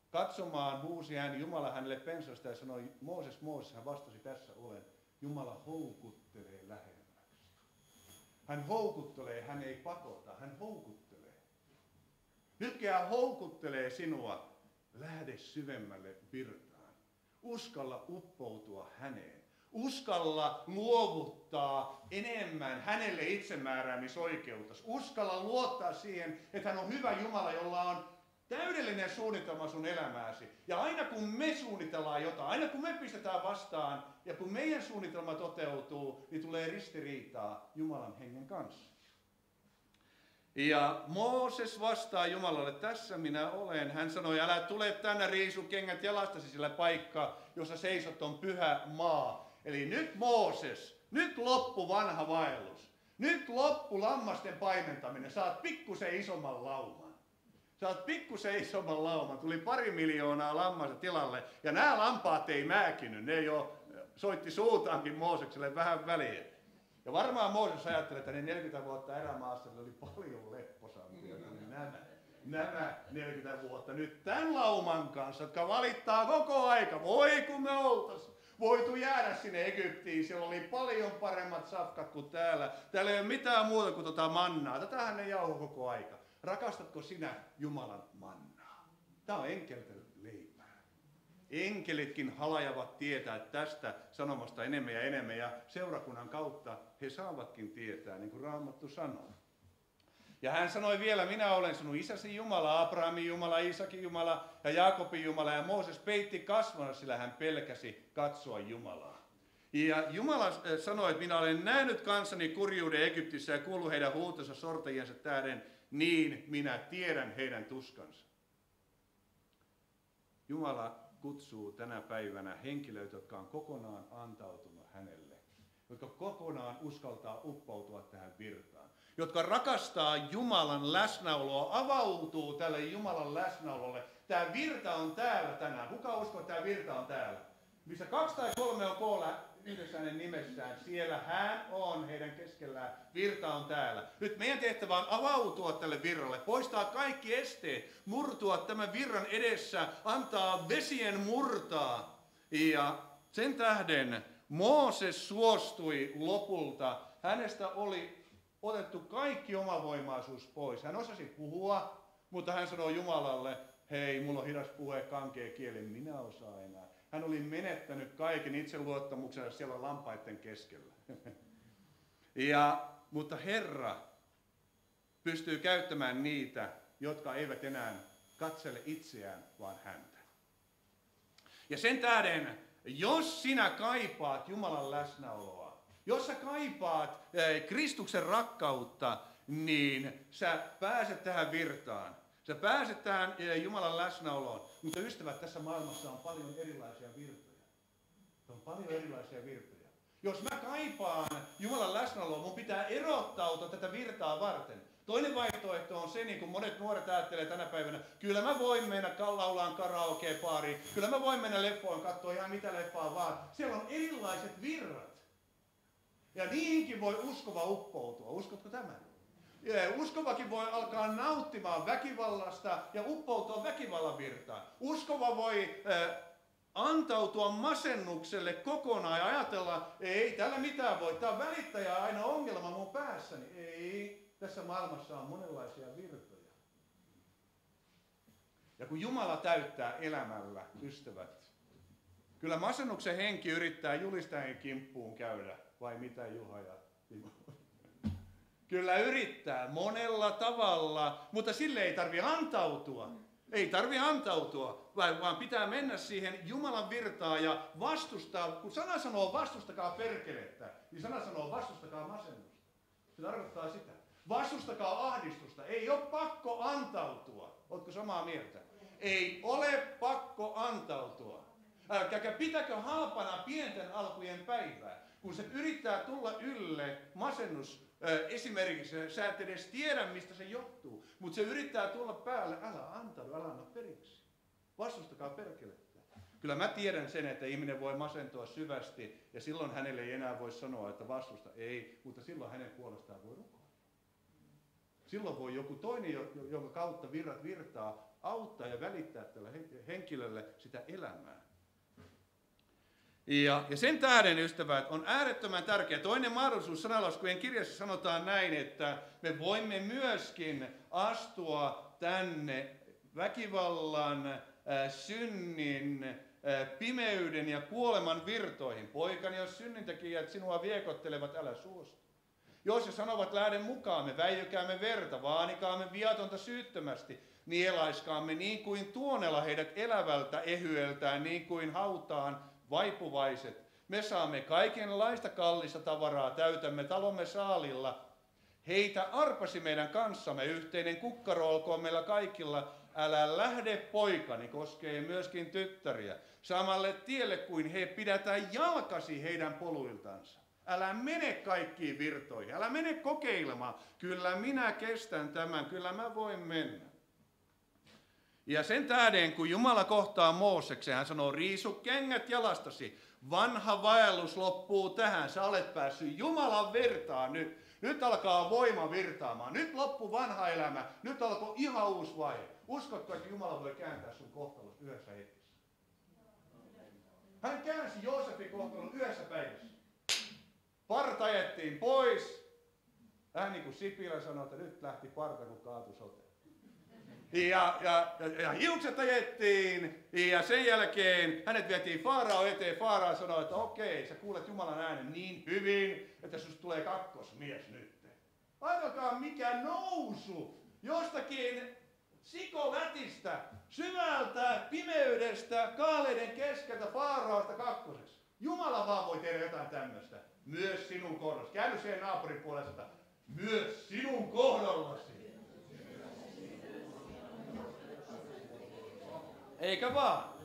katsomaan, huusi hän Jumala hänelle pensasta ja sanoi, Mooses, Mooses, hän vastasi, tässä olen. Jumala houkuttelee lähemmäksi. Hän houkuttelee, hän ei pakota, hän houkuttelee. Nyt houkuttelee sinua, lähde syvemmälle virtaan. Uskalla uppoutua häneen. Uskalla luovuttaa enemmän hänelle itsemääräämisoikeutta. Uskalla luottaa siihen, että hän on hyvä Jumala, jolla on täydellinen suunnitelma sun elämääsi. Ja aina kun me suunnitellaan jotain, aina kun me pistetään vastaan ja kun meidän suunnitelma toteutuu, niin tulee ristiriitaa Jumalan hengen kanssa. Ja Mooses vastaa Jumalalle, tässä minä olen. Hän sanoi, älä tule tänne riisu kengät jalastasi, sillä paikka, jossa seisot on pyhä maa. Eli nyt Mooses, nyt loppu vanha vaellus. Nyt loppu lammasten paimentaminen. Saat pikkusen isomman lauman. Saat pikkusen isomman lauman. Tuli pari miljoonaa lammasta tilalle. Ja nämä lampaat ei määkinyt. Ne jo soitti suutaankin Moosekselle vähän väliä. Ja varmaan Mooses ajatteli, että ne 40 vuotta erämaassa oli paljon lepposampia kuin nämä. Nämä 40 vuotta nyt tämän lauman kanssa, jotka valittaa koko aika. Voi kun me oltais voitu jäädä sinne Egyptiin. Siellä oli paljon paremmat safkat kuin täällä. Täällä ei ole mitään muuta kuin tota mannaa. Tätähän ne jauho koko aika. Rakastatko sinä Jumalan mannaa? Tämä on enkelten leipää. Enkelitkin halajavat tietää tästä sanomasta enemmän ja enemmän ja seurakunnan kautta he saavatkin tietää, niin kuin Raamattu sanoo. Ja hän sanoi vielä, minä olen sinun isäsi Jumala, Abrahamin Jumala, Isakin Jumala ja Jaakobin Jumala. Ja Mooses peitti kasvonsa, sillä hän pelkäsi katsoa Jumalaa. Ja Jumala äh, sanoi, että minä olen nähnyt kansani kurjuuden Egyptissä ja kuullut heidän huutonsa sortajiensa tähden, niin minä tiedän heidän tuskansa. Jumala kutsuu tänä päivänä henkilöitä, jotka on kokonaan antautunut hänelle, jotka kokonaan uskaltaa uppoutua tähän virtaan, jotka rakastaa Jumalan läsnäoloa, avautuu tälle Jumalan läsnäololle. Tämä virta on täällä tänään. Kuka uskoo, että tämä virta on täällä? Missä kaksi tai kolme on koolla yhdessä hänen nimessään, siellä hän on heidän keskellään. Virta on täällä. Nyt meidän tehtävä on avautua tälle virralle, poistaa kaikki esteet, murtua tämän virran edessä, antaa vesien murtaa. Ja sen tähden Mooses suostui lopulta. Hänestä oli otettu kaikki omavoimaisuus pois. Hän osasi puhua, mutta hän sanoi Jumalalle, hei, mulla on hidas puhe, kankea kieli, minä osaan enää. Hän oli menettänyt kaiken itseluottamuksensa siellä lampaiden keskellä. ja, mutta Herra pystyy käyttämään niitä, jotka eivät enää katsele itseään, vaan häntä. Ja sen tähden, jos sinä kaipaat Jumalan läsnäoloa, jos sä kaipaat eh, Kristuksen rakkautta, niin sä pääset tähän virtaan. Sä pääset tähän eh, Jumalan läsnäoloon. Mutta ystävät, tässä maailmassa on paljon erilaisia virtoja. On paljon erilaisia virtoja. Jos mä kaipaan Jumalan läsnäoloa, mun pitää erottautua tätä virtaa varten. Toinen vaihtoehto on se, niin kuin monet nuoret ajattelee tänä päivänä, kyllä mä voin mennä laulaan karaoke-baariin, kyllä mä voin mennä leffoon katsoa ihan mitä leffaa vaan. Siellä on erilaiset virrat. Ja niinkin voi uskova uppoutua. Uskotko tämän? Uskovakin voi alkaa nauttimaan väkivallasta ja uppoutua väkivallan virtaan. Uskova voi antautua masennukselle kokonaan ja ajatella, ei tällä mitään voi, tämä on välittäjä aina ongelma mun päässäni. Ei, tässä maailmassa on monenlaisia virtoja. Ja kun Jumala täyttää elämällä, ystävät, kyllä masennuksen henki yrittää julistajan kimppuun käydä, vai mitä Juha ja Timo? Kyllä yrittää monella tavalla, mutta sille ei tarvi antautua. Ei tarvi antautua, vaan pitää mennä siihen Jumalan virtaan ja vastustaa. Kun sana sanoo vastustakaa perkelettä, niin sana sanoo vastustakaa masennusta. Se tarkoittaa sitä. Vastustakaa ahdistusta. Ei ole pakko antautua. Oletko samaa mieltä? Ei ole pakko antautua. Älkääkä pitäkö halpana pienten alkujen päivää. Kun se yrittää tulla ylle masennus esimerkiksi, sä et edes tiedä mistä se johtuu, mutta se yrittää tulla päälle, älä antaudu, älä anna periksi. Vastustakaa perkelettä. Kyllä mä tiedän sen, että ihminen voi masentua syvästi ja silloin hänelle ei enää voi sanoa, että vastusta ei, mutta silloin hänen puolestaan voi rukoilla. Silloin voi joku toinen, jonka kautta virrat virtaa, auttaa ja välittää tälle henkilölle sitä elämää. Ja, ja sen tähden, ystävät, on äärettömän tärkeä. Toinen mahdollisuus sanalaskujen kirjassa sanotaan näin, että me voimme myöskin astua tänne väkivallan, äh, synnin, pimeyden ja kuoleman virtoihin. Poikani, jos synnintekijät sinua viekottelevat, älä suostu. Jos he sanovat, lähde mukaamme, väijykäämme verta, vaanikaamme viatonta syyttömästi, nielaiskaamme niin kuin tuonella heidät elävältä ehyeltään, niin kuin hautaan vaipuvaiset. Me saamme kaikenlaista kallista tavaraa, täytämme talomme saalilla. Heitä arpasi meidän kanssamme, yhteinen kukkaro olkoon meillä kaikilla. Älä lähde poikani, koskee myöskin tyttäriä, samalle tielle kuin he pidätään jalkasi heidän poluiltansa. Älä mene kaikkiin virtoihin, älä mene kokeilemaan. Kyllä minä kestän tämän, kyllä mä voin mennä. Ja sen tähden, kun Jumala kohtaa Mooseksen, hän sanoo, riisu kengät jalastasi. Vanha vaellus loppuu tähän, sä olet päässyt Jumalan virtaan nyt. Nyt alkaa voima virtaamaan. Nyt loppu vanha elämä. Nyt alkoi ihan uusi vaihe. Uskotko, että Jumala voi kääntää sun kohtalon yhdessä hetkessä? Hän käänsi Joosefin kohtalon yhdessä päivässä. Parta ajettiin pois. Vähän niin kuin Sipilä sanoi, että nyt lähti parta, kun kaatu sote. Ja, ja, ja, ja hiukset ajettiin ja sen jälkeen hänet vietiin Faarao eteen. Faarao sanoi, että okei, sä kuulet Jumalan äänen niin hyvin, että susta tulee kakkosmies nyt. Ajatelkaa mikä nousu jostakin sikolätistä, syvältä pimeydestä, kaaleiden keskeltä, Faaraosta kakkoseksi. Jumala vaan voi tehdä jotain tämmöistä. Myös sinun kohdallasi. Käy siihen naapurin puolesta. Myös sinun kohdallasi. Eikä vaan.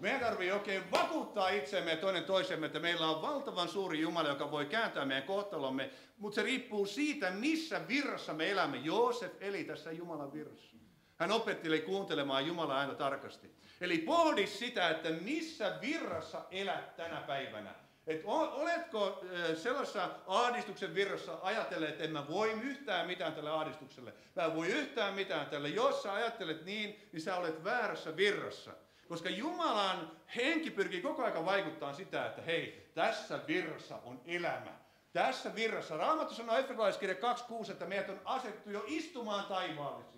Meidän tarvii oikein vakuuttaa itsemme ja toinen toisemme, että meillä on valtavan suuri Jumala, joka voi kääntää meidän kohtalomme, mutta se riippuu siitä, missä virrassa me elämme. Joosef eli tässä Jumalan virrassa. Hän opetteli kuuntelemaan Jumalaa aina tarkasti. Eli pohdi sitä, että missä virrassa elät tänä päivänä. Et oletko sellaisessa ahdistuksen virrassa ajatellen, että en mä voi yhtään mitään tälle ahdistukselle. Mä en voi yhtään mitään tälle. Jos sä ajattelet niin, niin sä olet väärässä virrassa. Koska Jumalan henki pyrkii koko ajan vaikuttaa sitä, että hei, tässä virrassa on elämä. Tässä virrassa. Raamattu sanoo Efesolaiskirja 2.6, että meidät on asettu jo istumaan taivaallisiin.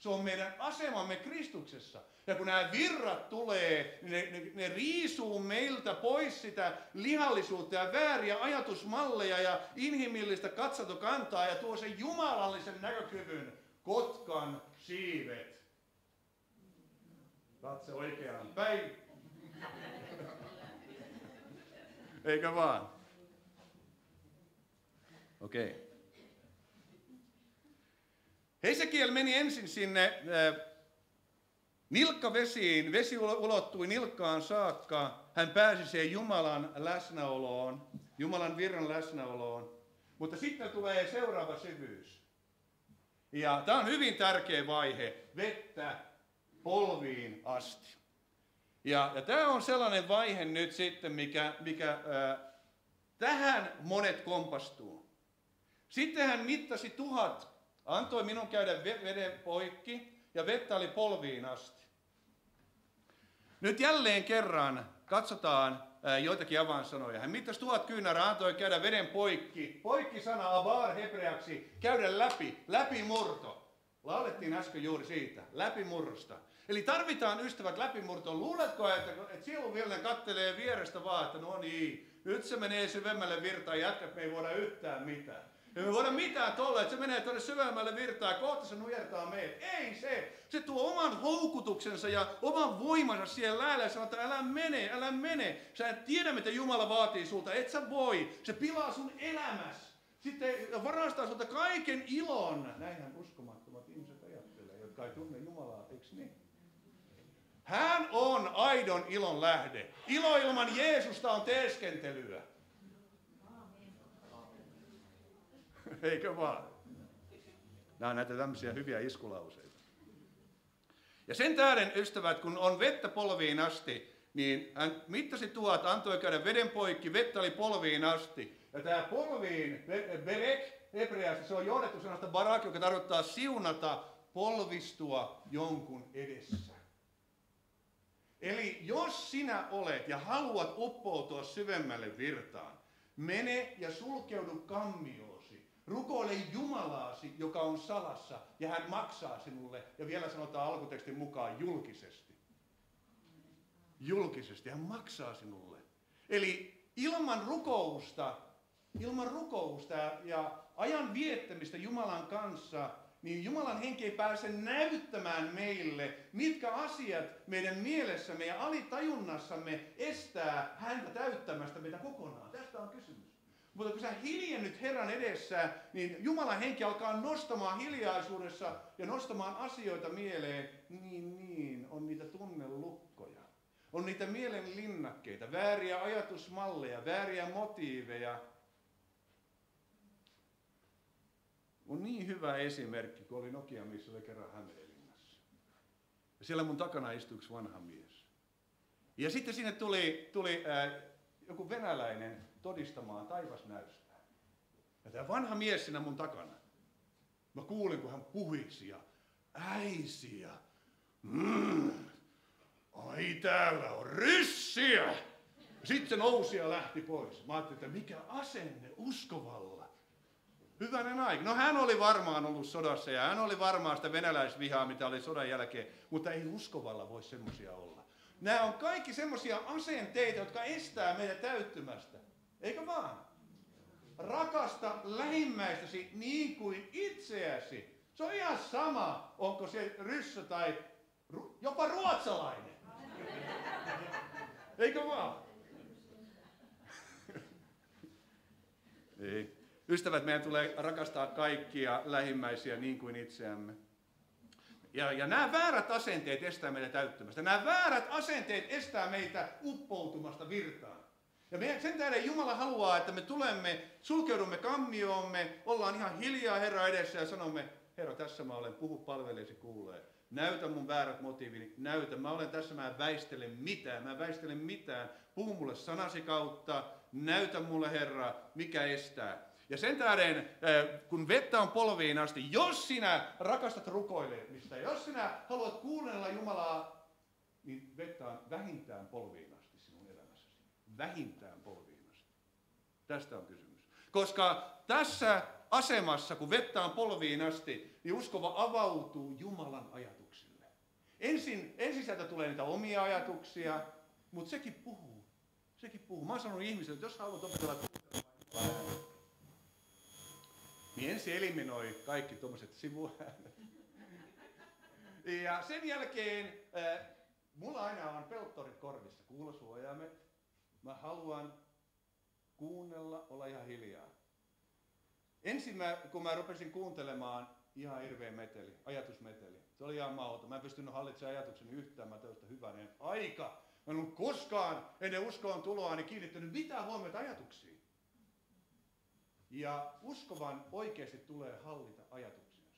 Se on meidän asemamme Kristuksessa. Ja kun nämä virrat tulee, niin ne, ne, ne riisuu meiltä pois sitä lihallisuutta ja vääriä ajatusmalleja ja inhimillistä katsantokantaa ja tuo sen jumalallisen näkökyvyn kotkan siivet. Katse oikeaan päin. Eikä vaan. Okei. Okay. Hesekiel meni ensin sinne äh, nilkkavesiin, vesi ulottui nilkkaan saakka. Hän pääsi siihen Jumalan läsnäoloon, Jumalan virran läsnäoloon. Mutta sitten tulee seuraava syvyys. Ja tämä on hyvin tärkeä vaihe, vettä polviin asti. Ja, ja tämä on sellainen vaihe nyt sitten, mikä, mikä ää, tähän monet kompastuu. Sitten hän mittasi tuhat, antoi minun käydä veden poikki ja vettä oli polviin asti. Nyt jälleen kerran katsotaan joitakin avainsanoja. Hän mittasi tuhat kyynärää, antoi käydä veden poikki. Poikki sana abar hebreaksi, käydä läpi, läpimurto. Laulettiin äsken juuri siitä, läpimurrosta. Eli tarvitaan ystävät läpimurtoon. Luuletko, että, että sielunvihollinen kattelee vierestä vaan, että no niin, nyt se menee syvemmälle virtaan, jätkät me ei voida yhtään mitään. Ei me voida mitään tolle, että se menee tuonne syvemmälle virtaan ja kohta se nujertaa meidät. Ei se. Se tuo oman houkutuksensa ja oman voimansa siihen lähelle ja sanoo, että älä mene, älä mene. Sä et tiedä, mitä Jumala vaatii sulta. Et sä voi. Se pilaa sun elämässä. Sitten varastaa sulta kaiken ilon. Näinhän uskomattomat ihmiset ajattelee, jotka ei tunne Jumalaa, eikö niin? Hän on aidon ilon lähde. Ilo ilman Jeesusta on teeskentelyä. Eikö vaan? Nämä on näitä tämmöisiä hyviä iskulauseita. Ja sen tähden, ystävät, kun on vettä polviin asti, niin hän mittasi tuot, antoi käydä veden poikki, vettä oli polviin asti. Ja tämä polviin, berek, hebreassa, se on johdettu sanasta barak, joka tarkoittaa siunata, polvistua jonkun edessä. Eli jos sinä olet ja haluat uppoutua syvemmälle virtaan, mene ja sulkeudu kammioosi. Rukoile Jumalaasi, joka on salassa, ja hän maksaa sinulle, ja vielä sanotaan alkutekstin mukaan julkisesti. julkisesti. Hän maksaa sinulle. Eli ilman rukousta, ilman rukousta ja ajan viettämistä Jumalan kanssa, niin Jumalan henki ei pääse näyttämään meille, mitkä asiat meidän mielessämme ja alitajunnassamme estää häntä täyttämästä meitä kokonaan. Tästä on kysymys. Mutta kun sä hiljennyt Herran edessä, niin Jumalan henki alkaa nostamaan hiljaisuudessa ja nostamaan asioita mieleen. Niin, niin, on niitä tunnelukkoja. On niitä mielen linnakkeita, vääriä ajatusmalleja, vääriä motiiveja. On niin hyvä esimerkki, kun oli Nokia, missä kerran Hämeenlinnassa. Ja siellä mun takana istui yksi vanha mies. Ja sitten sinne tuli, tuli äh, joku venäläinen todistamaan taivasnäystää. Ja tämä vanha mies siinä mun takana. Mä kuulin, kun hän puhisi ja äisi ja mm, ai täällä on ryssiä. Sitten se nousi ja lähti pois. Mä ajattelin, että mikä asenne uskovalla. Hyvänen aika. No hän oli varmaan ollut sodassa ja hän oli varmaan sitä venäläisvihaa, mitä oli sodan jälkeen, mutta ei uskovalla voi semmoisia olla. Nämä on kaikki semmoisia asenteita, jotka estää meitä täyttymästä. Eikö vaan? Rakasta lähimmäistäsi niin kuin itseäsi. Se on ihan sama, onko se ryssä tai jopa ruotsalainen. Eikö vaan? Ei. Ystävät, meidän tulee rakastaa kaikkia lähimmäisiä niin kuin itseämme. Ja, ja nämä väärät asenteet estää meitä täyttämästä. Nämä väärät asenteet estää meitä uppoutumasta virtaan. Ja me, sen tähden Jumala haluaa, että me tulemme, sulkeudumme kammioomme, ollaan ihan hiljaa Herra edessä ja sanomme, Herra, tässä mä olen, puhu palvelijasi kuulee. Näytä mun väärät motiivini, näytä. Mä olen tässä, mä en väistele mitään, mä en väistele mitään. Puhu mulle sanasi kautta, näytä mulle Herra, mikä estää. Ja sen tähden, eh, kun vettä on polviin asti, jos sinä rakastat rukoilemista, jos sinä haluat kuunnella Jumalaa, niin vettä on vähintään polviin. Vähintään polviin asti. Tästä on kysymys. Koska tässä asemassa, kun vettä on polviin asti, niin uskova avautuu Jumalan ajatuksille. Ensin, ensin sieltä tulee niitä omia ajatuksia, mutta sekin puhuu. Sekin puhuu. Mä oon sanonut ihmisille, että jos haluat opetella niin ensin eliminoi kaikki tuommoiset sivuäänet. Ja sen jälkeen äh, mulla aina on pelttorit korvissa, kuulosuojaimet. Mä haluan kuunnella, olla ihan hiljaa. Ensin mä, kun mä rupesin kuuntelemaan, ihan hirveä meteli, ajatusmeteli. Se oli ihan mahdoton. Mä en pystynyt hallitsemaan ajatukseni yhtään. Mä toista hyvänen aika. Mä en koskaan ennen uskoon tuloa niin kiinnittänyt mitään huomiota ajatuksiin. Ja uskovan oikeasti tulee hallita ajatuksensa.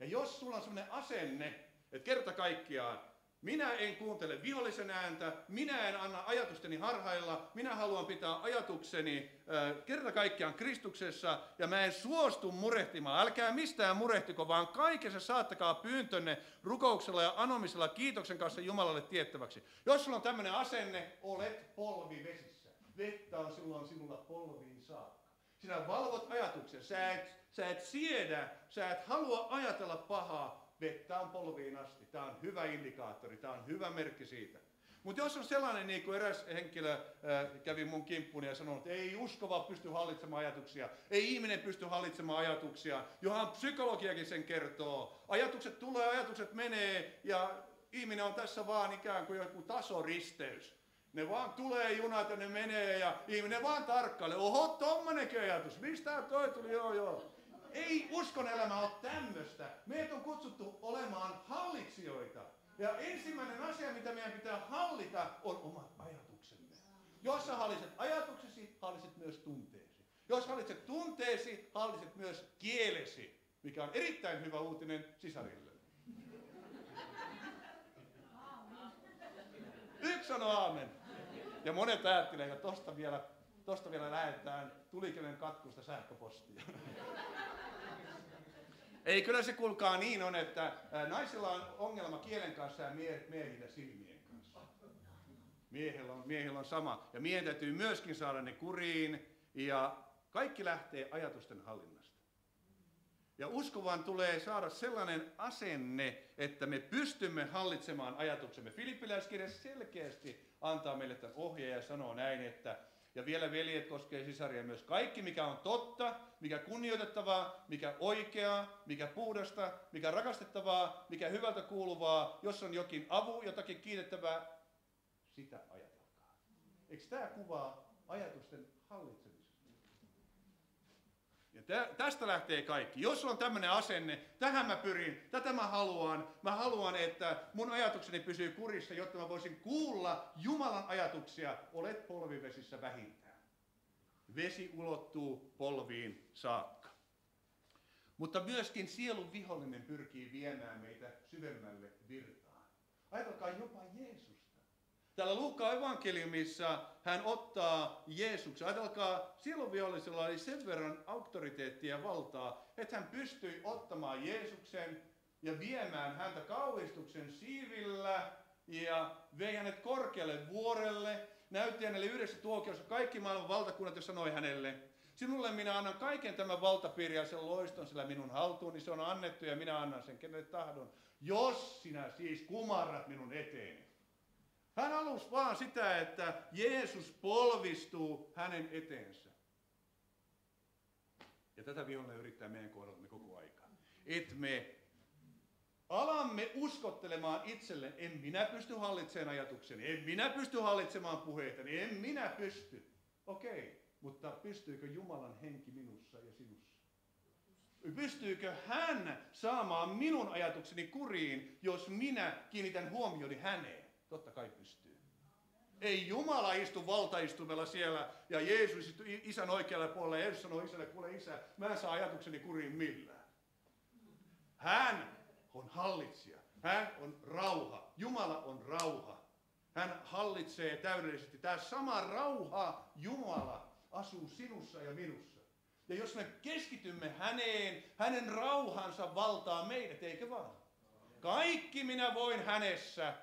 Ja jos sulla on sellainen asenne, että kerta kaikkiaan minä en kuuntele vihollisen ääntä, minä en anna ajatusteni harhailla, minä haluan pitää ajatukseni äh, kerta kaikkiaan Kristuksessa ja mä en suostu murehtimaan. Älkää mistään murehtiko, vaan kaikessa saattakaa pyyntönne rukouksella ja anomisella kiitoksen kanssa Jumalalle tiettäväksi. Jos sulla on tämmöinen asenne, olet polvi vesissä. Vettä on silloin sinulla polviin saakka. Sinä valvot ajatuksen. Sä et, sä et siedä, sä et halua ajatella pahaa. Vettä on polviin asti. Tämä on hyvä indikaattori, tämä on hyvä merkki siitä. Mutta jos on sellainen, niin kuin eräs henkilö kävi mun kimppuni ja sanoi, että ei uskova pysty hallitsemaan ajatuksia, ei ihminen pysty hallitsemaan ajatuksia, johan psykologiakin sen kertoo. Ajatukset tulee, ajatukset menee ja ihminen on tässä vaan ikään kuin joku tasoristeys. Ne vaan tulee junat ja ne menee ja ihminen vaan tarkkailee. Oho, tommonenkin ajatus. Mistä toi tuli? Joo, joo. Ei uskon elämä ole tämmöistä. Meidät on kutsuttu olemaan hallitsijoita. Ja ensimmäinen asia, mitä meidän pitää hallita, on omat ajatuksemme. Jos sä hallitset ajatuksesi, hallitset myös tunteesi. Jos hallitset tunteesi, hallitset myös kielesi, mikä on erittäin hyvä uutinen sisarille. Yksi sanoo aamen. Ja monet ajattelee, että tosta vielä, tosta vielä lähetään tulikenen katkusta sähköpostia. Ei, kyllä se kulkaa niin on, että naisilla on ongelma kielen kanssa ja mie- miehillä silmien kanssa. Miehillä on, miehillä on sama. Ja miehen täytyy myöskin saada ne kuriin. Ja kaikki lähtee ajatusten hallinnasta. Ja uskovan tulee saada sellainen asenne, että me pystymme hallitsemaan ajatuksemme. Filippiläiskirjassa selkeästi antaa meille tämän ohjeen ja sanoo näin, että ja vielä veljet koskee sisaria myös. Kaikki, mikä on totta, mikä kunnioitettavaa, mikä oikeaa, mikä puhdasta, mikä rakastettavaa, mikä hyvältä kuuluvaa, jos on jokin avu, jotakin kiitettävää, sitä ajatelkaa. Eikö tämä kuvaa ajatusten hallitsemista? Tästä lähtee kaikki. Jos on tämmöinen asenne, tähän mä pyrin, tätä mä haluan, mä haluan, että mun ajatukseni pysyy kurissa, jotta mä voisin kuulla Jumalan ajatuksia, olet polvivesissä vähintään. Vesi ulottuu polviin saakka. Mutta myöskin sielun vihollinen pyrkii viemään meitä syvemmälle virtaan. Ajatelkaa jopa Jeesus Täällä Luukkaan evankeliumissa hän ottaa Jeesuksen. Ajatelkaa, silloin vihollisella oli sen verran auktoriteettia ja valtaa, että hän pystyi ottamaan Jeesuksen ja viemään häntä kauhistuksen siivillä ja vei hänet korkealle vuorelle, näytti hänelle yhdessä tuokiossa kaikki maailman valtakunnat ja sanoi hänelle, Sinulle minä annan kaiken tämän valtapiiri ja sen loiston, sillä minun haltuuni se on annettu ja minä annan sen kenelle tahdon. Jos sinä siis kumarrat minun eteeni. Hän halusi vaan sitä, että Jeesus polvistuu hänen eteensä. Ja tätä vihollinen yrittää meidän kohdallamme koko aikaa. Et me alamme uskottelemaan itselle, en minä pysty hallitsemaan ajatukseni, en minä pysty hallitsemaan puheitani, en minä pysty. Okei, okay, mutta pystyykö Jumalan henki minussa ja sinussa? Pystyykö hän saamaan minun ajatukseni kuriin, jos minä kiinnitän huomioni häneen? Totta kai pystyy. Ei Jumala istu valtaistumella siellä ja Jeesus istu isän oikealle puolelle Jeesus sanoo isälle, kuule isä, mä en saa ajatukseni kuriin millään. Hän on hallitsija. Hän on rauha. Jumala on rauha. Hän hallitsee täydellisesti. Tämä sama rauha, Jumala, asuu sinussa ja minussa. Ja jos me keskitymme häneen, hänen rauhansa valtaa meidät, eikö vaan? Kaikki minä voin hänessä,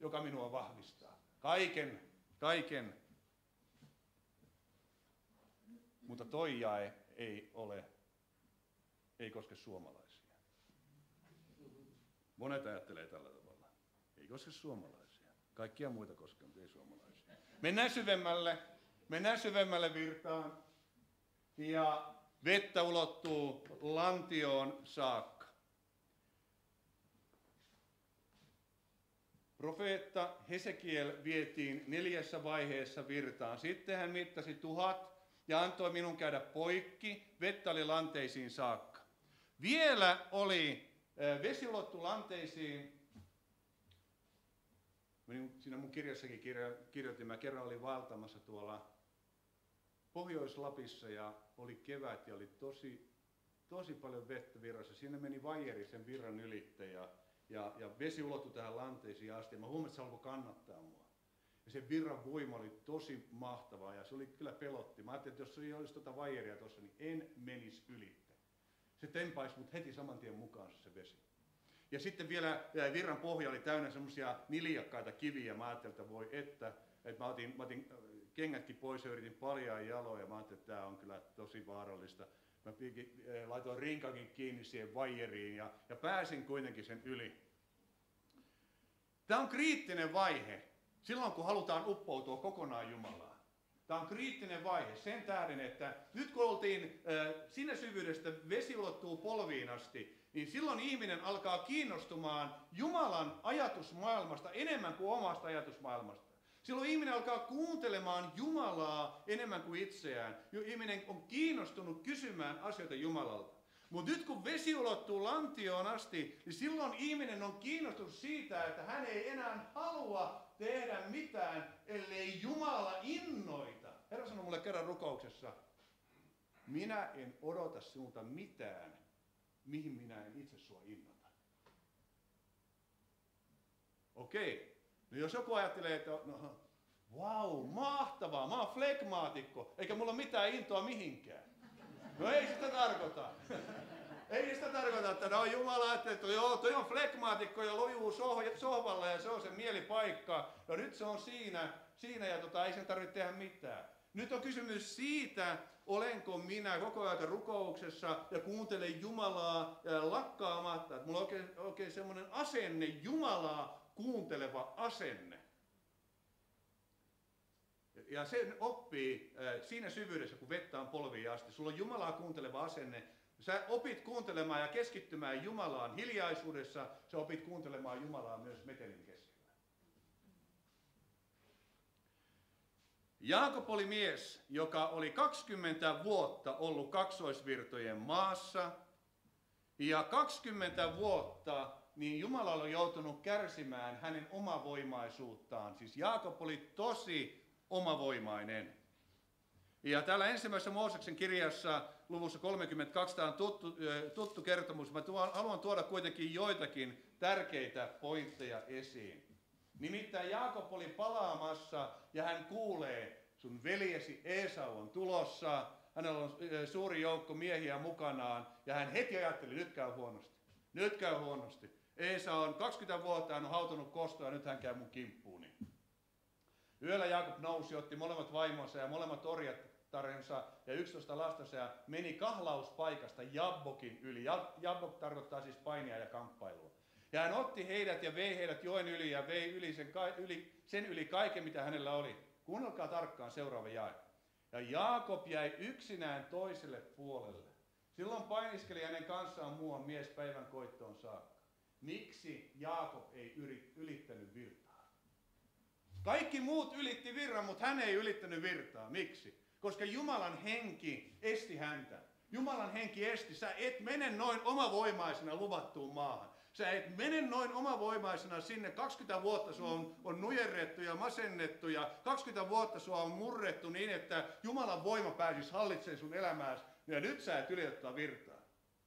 joka minua vahvistaa. Kaiken, kaiken. Mutta toi jae ei ole, ei koske suomalaisia. Monet ajattelee tällä tavalla. Ei koske suomalaisia. Kaikkia muita koskee, mutta ei suomalaisia. Mennään syvemmälle, mennään syvemmälle virtaan. Ja vettä ulottuu lantioon saakka. Profeetta Hesekiel vietiin neljässä vaiheessa virtaan. Sitten hän mittasi tuhat ja antoi minun käydä poikki. Vettä oli lanteisiin saakka. Vielä oli vesi ulottu lanteisiin. Siinä mun kirjassakin kirjoitin, mä kerran olin valtamassa tuolla Pohjois-Lapissa ja oli kevät ja oli tosi, tosi paljon vettä virrassa. Siinä meni vajeri sen virran ylitte ja ja, vesi ulottui tähän lanteisiin asti. Mä huomasin, että se alkoi kannattaa mua. Ja se virran voima oli tosi mahtavaa ja se oli kyllä pelotti. Mä ajattelin, että jos se olisi tuota vaijeria tuossa, niin en menisi ylitte. Se tempaisi mut heti saman tien mukaan se vesi. Ja sitten vielä virran pohja oli täynnä semmoisia niljakkaita kiviä. Mä ajattelin, että voi että, että mä otin, mä otin kengätkin pois ja yritin paljaa jaloja. Mä ajattelin, että tämä on kyllä tosi vaarallista. Mä äh, laitoin rinkakin kiinni siihen vaijeriin ja, ja pääsin kuitenkin sen yli. Tämä on kriittinen vaihe silloin, kun halutaan uppoutua kokonaan Jumalaan. Tämä on kriittinen vaihe sen tähden, että nyt kun oltiin äh, sinne syvyydestä vesi ulottuu polviin asti, niin silloin ihminen alkaa kiinnostumaan Jumalan ajatusmaailmasta enemmän kuin omasta ajatusmaailmasta. Silloin ihminen alkaa kuuntelemaan Jumalaa enemmän kuin itseään. Ihminen on kiinnostunut kysymään asioita Jumalalta. Mutta nyt kun vesi ulottuu lantioon asti, niin silloin ihminen on kiinnostunut siitä, että hän ei enää halua tehdä mitään, ellei Jumala innoita. Herra sanoi mulle kerran rukouksessa, minä en odota sinulta mitään, mihin minä en itse sua innota. Okei, no jos joku ajattelee, että no, wow, mahtavaa, mä oon flegmaatikko, eikä mulla ole mitään intoa mihinkään. No ei sitä tarkoita. Ei sitä tarkoita, että no Jumala, että, joo, toi on flekmaatikko ja lojuu sohvalla ja se on se mielipaikka. No nyt se on siinä, siinä ja tota, ei sen tarvitse tehdä mitään. Nyt on kysymys siitä, olenko minä koko ajan rukouksessa ja kuuntelen Jumalaa ja lakkaamatta. Että mulla on oikein, oikein semmoinen asenne, Jumalaa kuunteleva asenne. ja sen oppii siinä syvyydessä, kun vettä on polviin asti. Sulla on Jumalaa kuunteleva asenne. Sä opit kuuntelemaan ja keskittymään Jumalaan hiljaisuudessa. Sä opit kuuntelemaan Jumalaa myös metelin keskellä. Jaakob oli mies, joka oli 20 vuotta ollut kaksoisvirtojen maassa. Ja 20 vuotta niin Jumala oli joutunut kärsimään hänen omavoimaisuuttaan. Siis Jaakob oli tosi omavoimainen. Ja täällä ensimmäisessä Mooseksen kirjassa luvussa 32 tämä on tuttu, tuttu kertomus. Mä tuon, haluan tuoda kuitenkin joitakin tärkeitä pointteja esiin. Nimittäin Jaakob oli palaamassa ja hän kuulee, sun veljesi Esau on tulossa, hänellä on suuri joukko miehiä mukanaan ja hän heti ajatteli, nyt käy huonosti. Nyt käy huonosti. Eesa on 20 vuotta, hän on hautunut kostoa ja nyt hän käy mun kimppuuni. Yöllä Jaakob nousi, otti molemmat vaimonsa ja molemmat orjattarensa ja 11 lastansa ja meni kahlauspaikasta Jabbokin yli. Jabbok tarkoittaa siis painia ja kamppailua. Ja hän otti heidät ja vei heidät joen yli ja vei yli sen, yli, sen yli kaiken, mitä hänellä oli. Kuunnelkaa tarkkaan seuraava jae. Ja Jaakob jäi yksinään toiselle puolelle. Silloin painiskeli hänen kanssaan muuan mies päivän koittoon saakka. Miksi Jaakob ei ylittänyt virtaa? Kaikki muut ylitti virran, mutta hän ei ylittänyt virtaa. Miksi? Koska Jumalan henki esti häntä. Jumalan henki esti. Sä et mene noin omavoimaisena luvattuun maahan. Sä et mene noin omavoimaisena sinne. 20 vuotta sua on, on nujerrettu ja masennettu ja 20 vuotta sua on murrettu niin, että Jumalan voima pääsisi hallitsemaan sun elämääsi. Ja nyt sä et ylitä virtaa.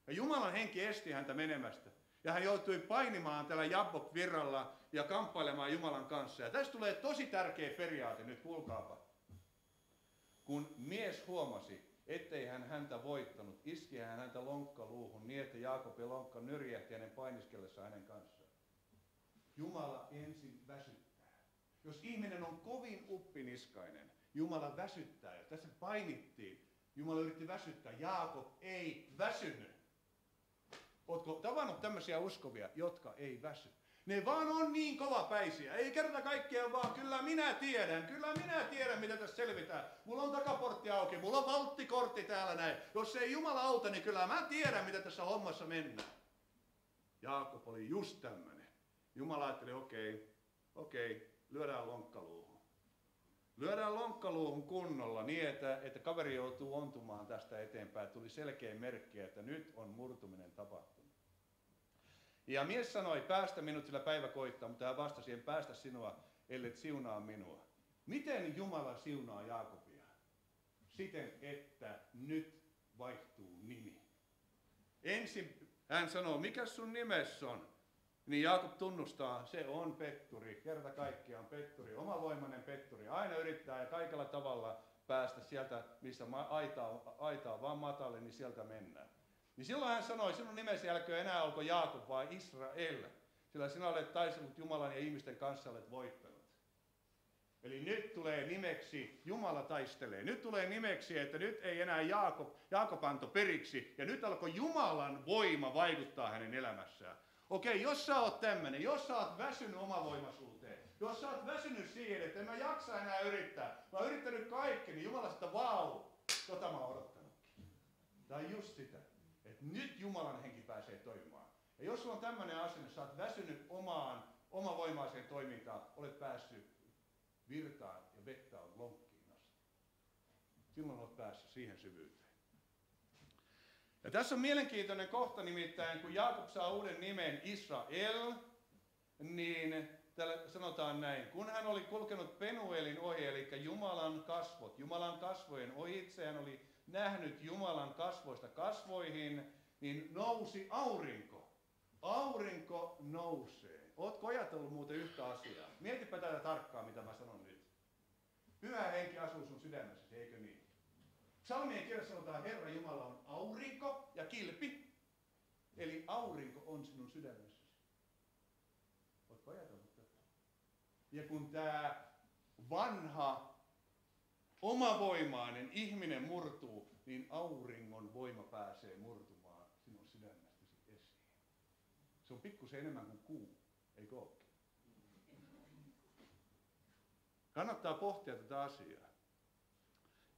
Ja Jumalan henki esti häntä menemästä. Ja hän joutui painimaan tällä Jabbok virralla ja kamppailemaan Jumalan kanssa. Ja tästä tulee tosi tärkeä periaate nyt, kuulkaapa. Kun mies huomasi, ettei hän häntä voittanut, iski hän häntä lonkkaluuhun niin, että Jaakobin lonkka nyrjähti hänen painiskellessa hänen kanssaan. Jumala ensin väsyttää. Jos ihminen on kovin uppiniskainen, Jumala väsyttää. Ja tässä painittiin. Jumala yritti väsyttää. Jaakob ei väsynyt. Oletko tavannut tämmöisiä uskovia, jotka ei väsy? Ne vaan on niin kovapäisiä. Ei kerta kaikkiaan vaan, kyllä minä tiedän, kyllä minä tiedän, mitä tässä selvitään. Mulla on takaportti auki, mulla on valttikortti täällä näin. Jos ei Jumala auta, niin kyllä mä tiedän, mitä tässä hommassa mennään. Jaakob oli just tämmöinen. Jumala ajatteli, okei, okay, okei, okay, lyödään lonkkaluuhun. Lyödään lonkkaluuhun kunnolla niin, että, että kaveri joutuu ontumaan tästä eteenpäin. Tuli selkeä merkki, että nyt on murtuminen tapahtunut. Ja mies sanoi, päästä minut sillä päivä koittaa, mutta hän vastasi, en päästä sinua, ellei siunaa minua. Miten Jumala siunaa Jaakobia? Siten, että nyt vaihtuu nimi. Ensin hän sanoo, mikä sun nimessä on? Niin Jaakob tunnustaa, se on petturi, kerta kaikkiaan petturi, omavoimainen petturi. Aina yrittää ja kaikella tavalla päästä sieltä, missä aita on, aita on vaan matali, niin sieltä mennään. Niin silloin hän sanoi, sinun nimesi älköön enää olko Jaakob, vaan Israel. Sillä sinä olet taistellut Jumalan ja ihmisten kanssa olet voittanut. Eli nyt tulee nimeksi, Jumala taistelee. Nyt tulee nimeksi, että nyt ei enää Jaakob, Jaakob anto periksi. Ja nyt alkoi Jumalan voima vaikuttaa hänen elämässään. Okei, jos sä oot tämmönen, jos sä oot väsynyt omavoimaisuuteen, jos sä oot väsynyt siihen, että en mä jaksa enää yrittää, mä oon yrittänyt kaikki, niin Jumala sitä vau, tota mä oon odottanutkin. On just sitä, että nyt Jumalan henki pääsee toimimaan. Ja jos sulla on tämmöinen asenne, sä oot väsynyt omaan, omavoimaiseen toimintaan, olet päässyt virtaan ja vettä on lonkkiin asti. Silloin olet päässyt siihen syvyyteen. Ja tässä on mielenkiintoinen kohta nimittäin, kun Jaakob saa uuden nimen Israel, niin täällä sanotaan näin, kun hän oli kulkenut Penuelin ohi, eli Jumalan kasvot, Jumalan kasvojen ohitse, hän oli nähnyt Jumalan kasvoista kasvoihin, niin nousi aurinko. Aurinko nousee. Ootko ajatellut muuten yhtä asiaa? Mietipä tätä tarkkaan, mitä mä sanon nyt. Pyhä henki asuu sun sydämessäsi, eikö niin? Salmien kirjassa sanotaan, Herra Jumala on aurinko ja kilpi. Eli aurinko on sinun sydämessäsi. Oletko ajatellut tätä? Ja kun tämä vanha, omavoimainen ihminen murtuu, niin auringon voima pääsee murtumaan sinun sydämestäsi esiin. Se on pikkusen enemmän kuin kuu, eikö olekin? Kannattaa pohtia tätä asiaa.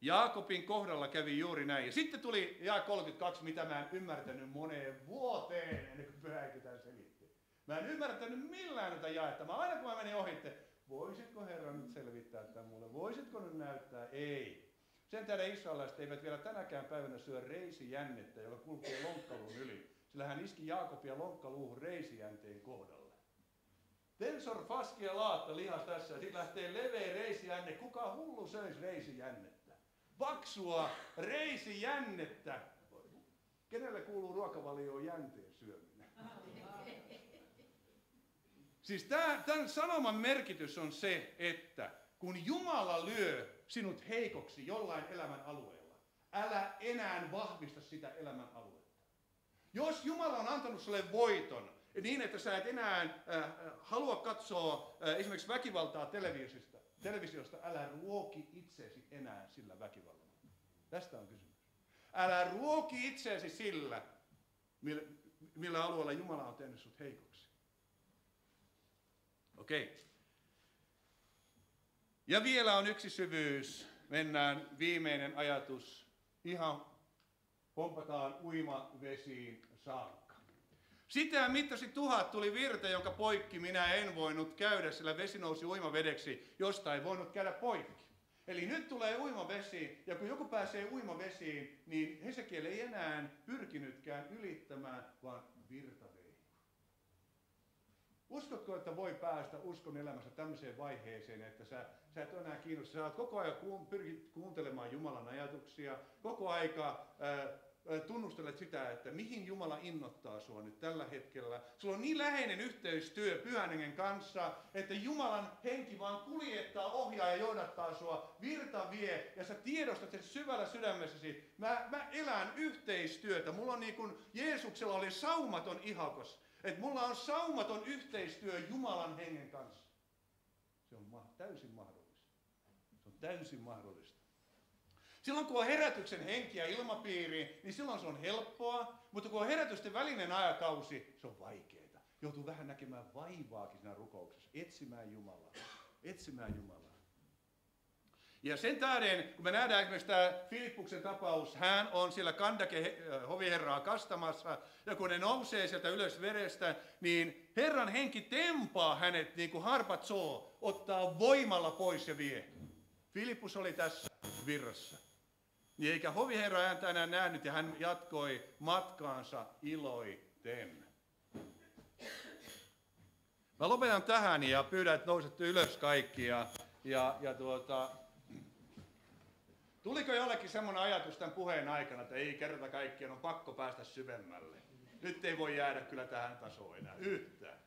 Jaakobin kohdalla kävi juuri näin. Ja sitten tuli ja 32, mitä mä en ymmärtänyt moneen vuoteen ennen kuin pyhäinkin tämän selitti. Mä en ymmärtänyt millään tätä jaetta. Mä aina kun mä menin ohitte, voisitko Herra nyt selvittää tämän mulle? Voisitko nyt näyttää? Ei. Sen tähden israelaiset eivät vielä tänäkään päivänä syö reisijännettä, joka kulkee lonkkaluun yli. Sillä hän iski Jaakobia lonkkaluuhun reisijänteen kohdalle. Tensor, faski laatta lihas tässä ja sitten lähtee leveä reisijänne. Kuka hullu söisi reisijännettä? Paksua reisijännettä. Kenelle kuuluu ruokavalioon jänteen syöminen? Siis tämän sanoman merkitys on se, että kun Jumala lyö sinut heikoksi jollain elämän alueella, älä enää vahvista sitä elämän aluetta. Jos Jumala on antanut sulle voiton niin, että sä et enää äh, äh, halua katsoa äh, esimerkiksi väkivaltaa televisiosta, televisiosta, älä ruoki itseesi enää sillä väkivallalla. Tästä on kysymys. Älä ruoki itseesi sillä, millä, millä alueella Jumala on tehnyt sut heikoksi. Okei. Okay. Ja vielä on yksi syvyys. Mennään viimeinen ajatus. Ihan pompataan uimavesiin saakka. Sitä mittasi tuhat tuli virta, jonka poikki minä en voinut käydä, sillä vesi nousi uimavedeksi, josta ei voinut käydä poikki. Eli nyt tulee uimavesi, ja kun joku pääsee uimavesiin, niin Hesekiel ei enää pyrkinytkään ylittämään, vaan virta vei. Uskotko, että voi päästä uskon elämässä tämmöiseen vaiheeseen, että sä, sä et ole enää kiinnostunut, sä oot koko ajan pyrkit kuuntelemaan Jumalan ajatuksia, koko aika ää, tunnustelet sitä, että mihin Jumala innottaa sinua nyt tällä hetkellä. Sulla on niin läheinen yhteistyö pyhän kanssa, että Jumalan henki vaan kuljettaa, ohjaa ja johdattaa sinua, virta vie, ja sä tiedostat sen syvällä sydämessäsi. Mä, mä elän yhteistyötä. Mulla on niin kuin Jeesuksella oli saumaton ihakos. Että mulla on saumaton yhteistyö Jumalan hengen kanssa. Se on täysin mahdollista. Se on täysin mahdollista. Silloin kun on herätyksen henki ja ilmapiiri, niin silloin se on helppoa, mutta kun on herätysten välinen ajakausi, se on vaikeaa. Joutuu vähän näkemään vaivaakin siinä rukouksessa, etsimään Jumalaa, etsimään Jumalaa. Ja sen tähden, kun me nähdään esimerkiksi tämä Filippuksen tapaus, hän on siellä Kandake hoviherraa kastamassa, ja kun ne nousee sieltä ylös verestä, niin Herran henki tempaa hänet niin kuin harpat soo, ottaa voimalla pois ja vie. Filippus oli tässä virrassa. Niin eikä hoviherra ääntä enää nähnyt ja hän jatkoi matkaansa iloiten. Mä lopetan tähän ja pyydän, että nousette ylös kaikki. Ja, ja, ja tuota, tuliko jollekin semmoinen ajatus tämän puheen aikana, että ei kerta kaikkiaan on pakko päästä syvemmälle? Nyt ei voi jäädä kyllä tähän tasoon enää yhtään.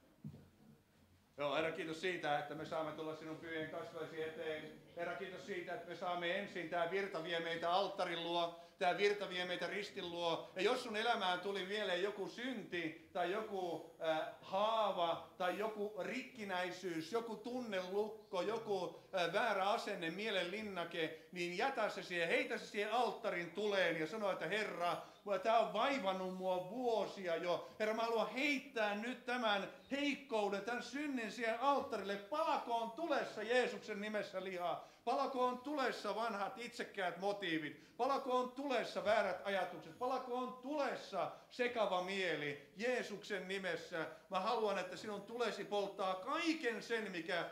Joo, Herra, kiitos siitä, että me saamme tulla sinun pyhien kasvaisi eteen. Herra, kiitos siitä, että me saamme ensin, tämä virta vie meitä alttarin luo, tämä virta vie meitä ristin luo. Ja jos sun elämään tuli mieleen joku synti, tai joku äh, haava, tai joku rikkinäisyys, joku tunnelukko, joku äh, väärä asenne, mielen linnake, niin jätä se siihen, heitä se siihen alttarin tuleen ja sano, että Herra, Tämä on vaivannut mua vuosia jo. Herra, mä haluan heittää nyt tämän heikkouden, tämän synnin siihen alttarille. Palakoon tulessa Jeesuksen nimessä lihaa. Palakoon tulessa vanhat itsekkäät motiivit. Palakoon tulessa väärät ajatukset. Palakoon tulessa sekava mieli Jeesuksen nimessä. Mä haluan, että sinun tulesi polttaa kaiken sen, mikä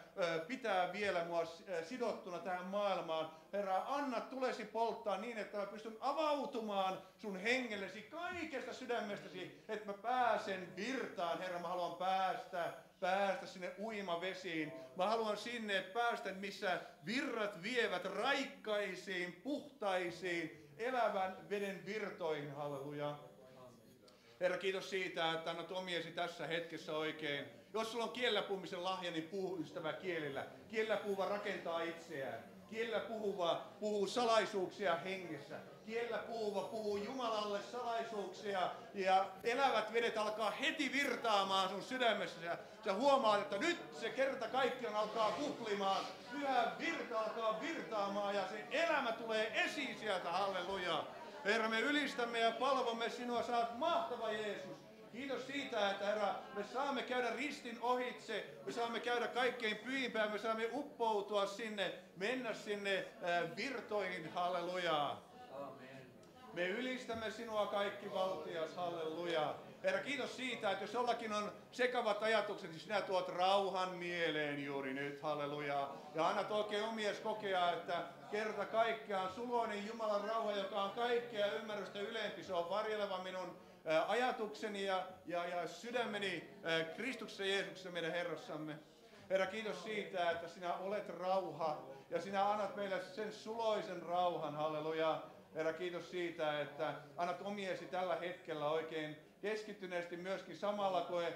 pitää vielä mua sidottuna tähän maailmaan. Herra, anna tulesi polttaa niin, että mä pystyn avautumaan sun hengellesi kaikesta sydämestäsi, että mä pääsen virtaan. Herra, mä haluan päästä päästä sinne uimavesiin. Mä haluan sinne päästä, missä virrat vievät raikkaisiin, puhtaisiin, elävän veden virtoihin. Halleluja. Herra, kiitos siitä, että annat omiesi tässä hetkessä oikein. Jos sulla on kielellä puhumisen lahja, niin puhu ystävä kielellä. Kielellä puhuva rakentaa itseään. Kielellä puhuva puhuu salaisuuksia hengessä kiellä puhuva puhuu Jumalalle salaisuuksia ja elävät vedet alkaa heti virtaamaan sun sydämessä. Ja sä huomaat, että nyt se kerta kaikkiaan alkaa kuplimaan. Pyhä virta alkaa virtaamaan ja se elämä tulee esiin sieltä. Halleluja. Herra, me ylistämme ja palvomme sinua. Sä oot mahtava Jeesus. Kiitos siitä, että Herra, me saamme käydä ristin ohitse, me saamme käydä kaikkein pyhimpään, me saamme uppoutua sinne, mennä sinne äh, virtoihin, hallelujaa. Me ylistämme sinua kaikki valtias, halleluja. Herra, kiitos siitä, että jos jollakin on sekavat ajatukset, niin sinä tuot rauhan mieleen juuri nyt, halleluja. Ja annat oikein omies kokea, että kerta kaikkiaan suloinen Jumalan rauha, joka on kaikkea ymmärrystä ylempi, se on varjeleva minun ajatukseni ja, ja, ja sydämeni Kristuksessa Jeesuksessa meidän Herrassamme. Herra, kiitos siitä, että sinä olet rauha ja sinä annat meille sen suloisen rauhan, halleluja. Herra, kiitos siitä, että annat omiesi tällä hetkellä oikein keskittyneesti myöskin samalla, kun me,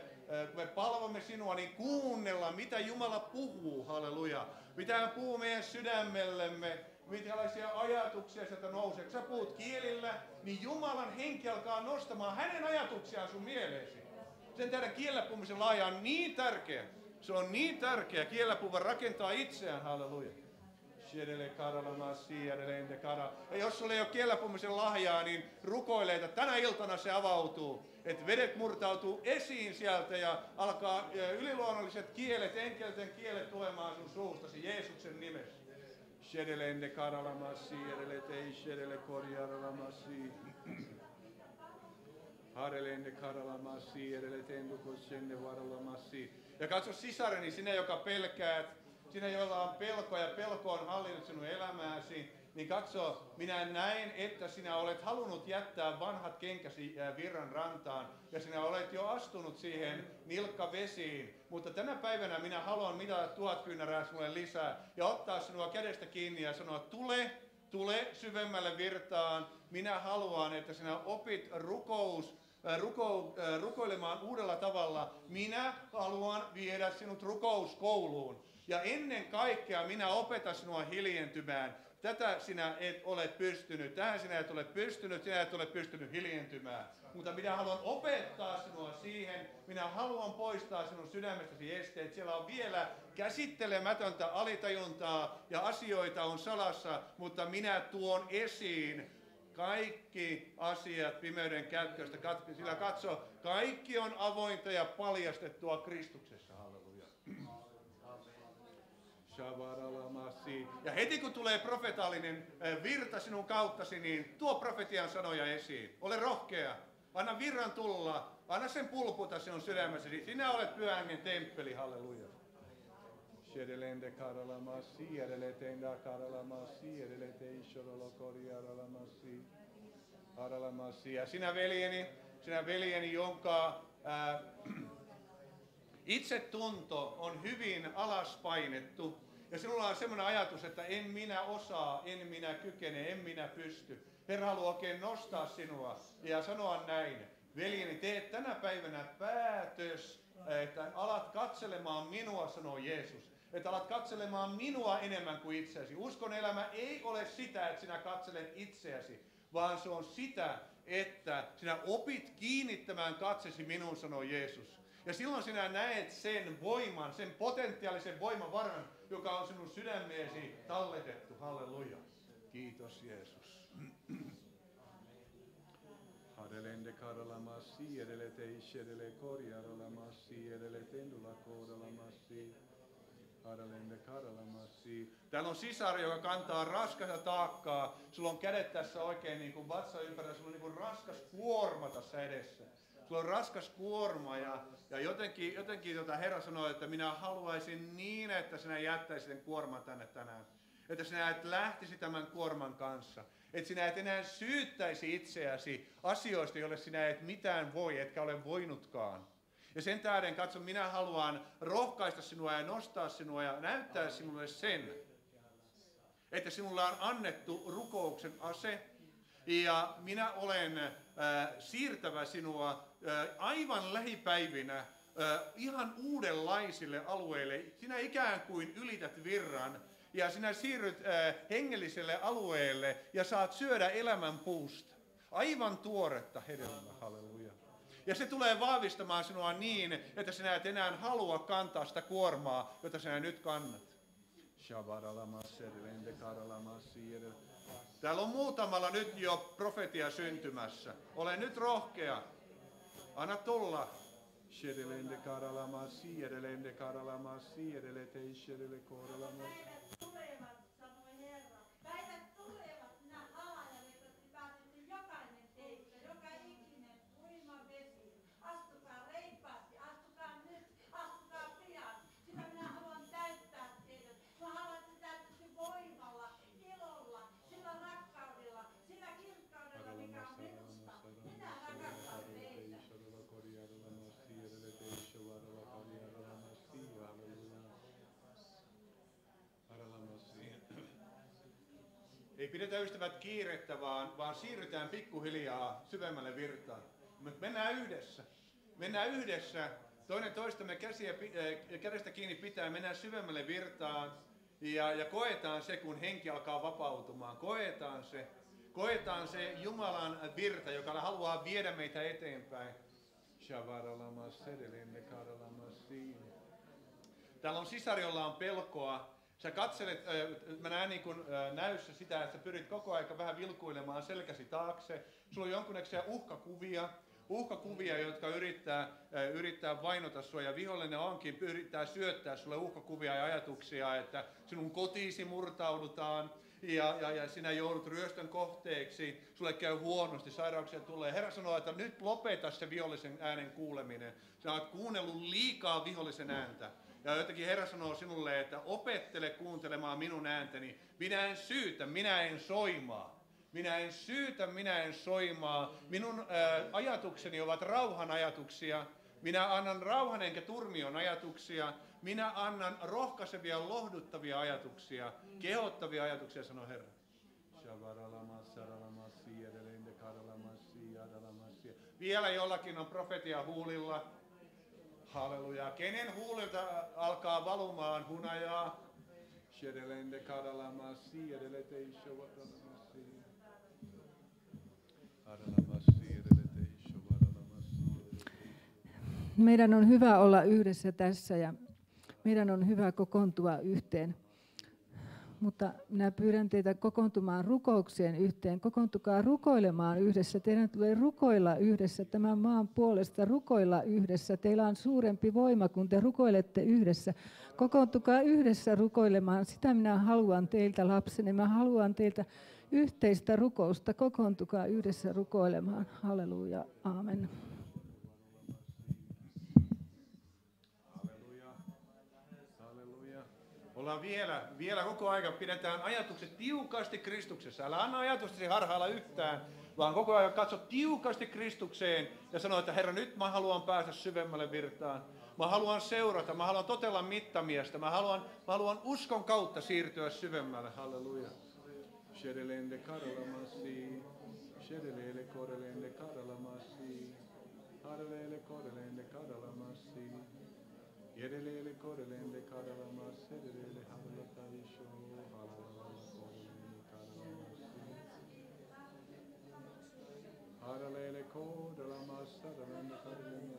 kun me palvomme sinua, niin kuunnella, mitä Jumala puhuu, halleluja. Mitä hän puhuu meidän sydämellemme, minkälaisia ajatuksia sieltä nousee. Kun sä puhut kielillä, niin Jumalan henki alkaa nostamaan hänen ajatuksiaan sun mieleesi. Sen tähden kielellä puhumisen laaja on niin tärkeä. Se on niin tärkeä. Kielellä rakentaa itseään, halleluja. Ja jos sulla ei ole kielläpumisen lahjaa, niin rukoile, että tänä iltana se avautuu. Että vedet murtautuu esiin sieltä ja alkaa yliluonnolliset kielet, enkelten kielet tulemaan sun suustasi Jeesuksen nimessä. Shedelende karalamasi, edeletei shedele korjaralamasi. Harelende karalamasi, edeletendu kossenne varalamasi. Ja katso sisareni, sinä joka pelkäät, sinä jolla on pelko ja pelko on hallinnut sinun elämääsi, niin katso, minä näen, että sinä olet halunnut jättää vanhat kenkäsi virran rantaan ja sinä olet jo astunut siihen nilkkavesiin. Mutta tänä päivänä minä haluan mitata tuhat kyynärää sinulle lisää ja ottaa sinua kädestä kiinni ja sanoa, tule, tule syvemmälle virtaan. Minä haluan, että sinä opit rukous, ruko, rukoilemaan uudella tavalla. Minä haluan viedä sinut rukouskouluun. Ja ennen kaikkea minä opetan sinua hiljentymään. Tätä sinä et ole pystynyt, tähän sinä et ole pystynyt, sinä et ole pystynyt hiljentymään. Mutta minä haluan opettaa sinua siihen, minä haluan poistaa sinun sydämestäsi esteet. Siellä on vielä käsittelemätöntä alitajuntaa ja asioita on salassa, mutta minä tuon esiin kaikki asiat pimeyden kätköstä, sillä katso, kaikki on avointa ja paljastettua Kristuksessa. Ja heti kun tulee profetaalinen virta sinun kauttasi, niin tuo profetian sanoja esiin. Ole rohkea. Anna virran tulla. Anna sen pulputa sinun sydämessäsi. Sinä olet pyhän temppeli. Halleluja. Shedelende karalamasi, edeletenda karalamasi, edelete ishorolo koriaralamasi. Aralamasi. Ja sinä veljeni, sinä veljeni, jonka ää, itsetunto on hyvin alaspainettu, ja sinulla on semmoinen ajatus, että en minä osaa, en minä kykene, en minä pysty. Herra haluaa oikein nostaa sinua ja sanoa näin. Veljeni, tee tänä päivänä päätös, että alat katselemaan minua, sanoo Jeesus. Että alat katselemaan minua enemmän kuin itseäsi. Uskon elämä ei ole sitä, että sinä katselet itseäsi, vaan se on sitä, että sinä opit kiinnittämään katsesi minuun, sanoo Jeesus. Ja silloin sinä näet sen voiman, sen potentiaalisen voimavaran, joka on sinun sydämeesi talletettu. Halleluja. Kiitos Jeesus. Adelende karalamassi, edele teissi, edele korjaralamasi, edele tendula koodalamassi. Adelende karalamassi. Täällä on sisar, joka kantaa raskasta taakkaa. Sulla on kädet tässä oikein niin kuin vatsa ympärillä. Sulla on niin kuin raskas kuorma tässä edessä sulla on raskas kuorma ja, ja jotenkin, jotenkin tota Herra sanoi, että minä haluaisin niin, että sinä jättäisit sen kuorman tänne tänään. Että sinä et lähtisi tämän kuorman kanssa. Että sinä et enää syyttäisi itseäsi asioista, joille sinä et mitään voi, etkä ole voinutkaan. Ja sen tähden, katso, minä haluan rohkaista sinua ja nostaa sinua ja näyttää sinulle sen, että sinulla on annettu rukouksen ase. Ja minä olen äh, siirtävä sinua aivan lähipäivinä ihan uudenlaisille alueille. Sinä ikään kuin ylität virran ja sinä siirryt hengelliselle alueelle ja saat syödä elämän puusta. Aivan tuoretta hedelmää, halleluja. Ja se tulee vahvistamaan sinua niin, että sinä et enää halua kantaa sitä kuormaa, jota sinä nyt kannat. Täällä on muutamalla nyt jo profetia syntymässä. Ole nyt rohkea. Anna tulla. Shedelende karalama siedele karalama siedele te shedele koralama. Päivät tulevat, sanoi Herra. Päivät tulevat, minä halajan, että te pääsette jokainen teistä, joka ikinen uima vesi. Astukaa reippaasti, astukaa nyt, astukaa pian. Sillä minä haluan täyttää teidät. Mä haluan, että te täytätte voimalla, ilolla, sillä rakkaudella, sillä kirkkaudella, mikä on minusta. Minä rakastan teitä. Ei pidetä ystävät kiirettä, vaan, vaan siirrytään pikkuhiljaa syvemmälle virtaan. Me mennään yhdessä. Mennään yhdessä. Toinen toistamme käsiä, äh, kädestä kiinni pitää, mennään syvemmälle virtaan. Ja, ja koetaan se, kun henki alkaa vapautumaan. Koetaan se. Koetaan se Jumalan virta, joka haluaa viedä meitä eteenpäin. Täällä on sisari, jolla on pelkoa. Sä katselet, mä näen niin kuin, näyssä sitä, että sä pyrit koko aika vähän vilkuilemaan selkäsi taakse. Sulla on jonkunnäköisiä uhkakuvia, uhkakuvia, jotka yrittää, yrittää vainota sua. Ja vihollinen onkin, yrittää syöttää sulle uhkakuvia ja ajatuksia, että sinun kotiisi murtaudutaan ja, ja, ja sinä joudut ryöstön kohteeksi, sulle käy huonosti, sairauksia tulee. Herra sanoo, että nyt lopeta se vihollisen äänen kuuleminen. Sä oot kuunnellut liikaa vihollisen ääntä. Ja jotenkin Herra sanoo sinulle, että opettele kuuntelemaan minun ääntäni. Minä en syytä, minä en soimaa. Minä en syytä, minä en soimaa. Minun ää, ajatukseni ovat rauhan ajatuksia. Minä annan rauhan enkä turmion ajatuksia. Minä annan rohkaisevia, lohduttavia ajatuksia, kehottavia ajatuksia, sanoo Herra. Vielä jollakin on profetia huulilla. Halleluja. Kenen huulilta alkaa valumaan hunajaa? Shedelende kadalamasi, edelete ishovaramasi. Adalamasi, edelete ishovaramasi. Meidän on hyvä olla yhdessä tässä ja meidän on hyvä kokoontua yhteen. Mutta minä pyydän teitä kokoontumaan rukoukseen yhteen. Kokoontukaa rukoilemaan yhdessä. Teidän tulee rukoilla yhdessä tämän maan puolesta, rukoilla yhdessä. Teillä on suurempi voima, kun te rukoilette yhdessä. Kokoontukaa yhdessä rukoilemaan. Sitä minä haluan teiltä lapseni. Mä haluan teiltä yhteistä rukousta. Kokoontukaa yhdessä rukoilemaan. Halleluja. Aamen. Halleluja. Halleluja. Ollaan vielä, vielä koko aika, pidetään ajatukset tiukasti Kristuksessa. Älä anna ajatustasi harhailla yhtään, vaan koko ajan katso tiukasti Kristukseen ja sano, että Herra, nyt mä haluan päästä syvemmälle virtaan. Mä haluan seurata, mä haluan totella mittamiestä, mä haluan, mä haluan uskon kautta siirtyä syvemmälle. Halleluja. Shedelende karalamasi, shedelele korelende karalamasi, korelende karalamasi. Yerelele korelende karalamar serelele havalata isho halalala le karalamar serelele. Haralele koralamar saralende korelende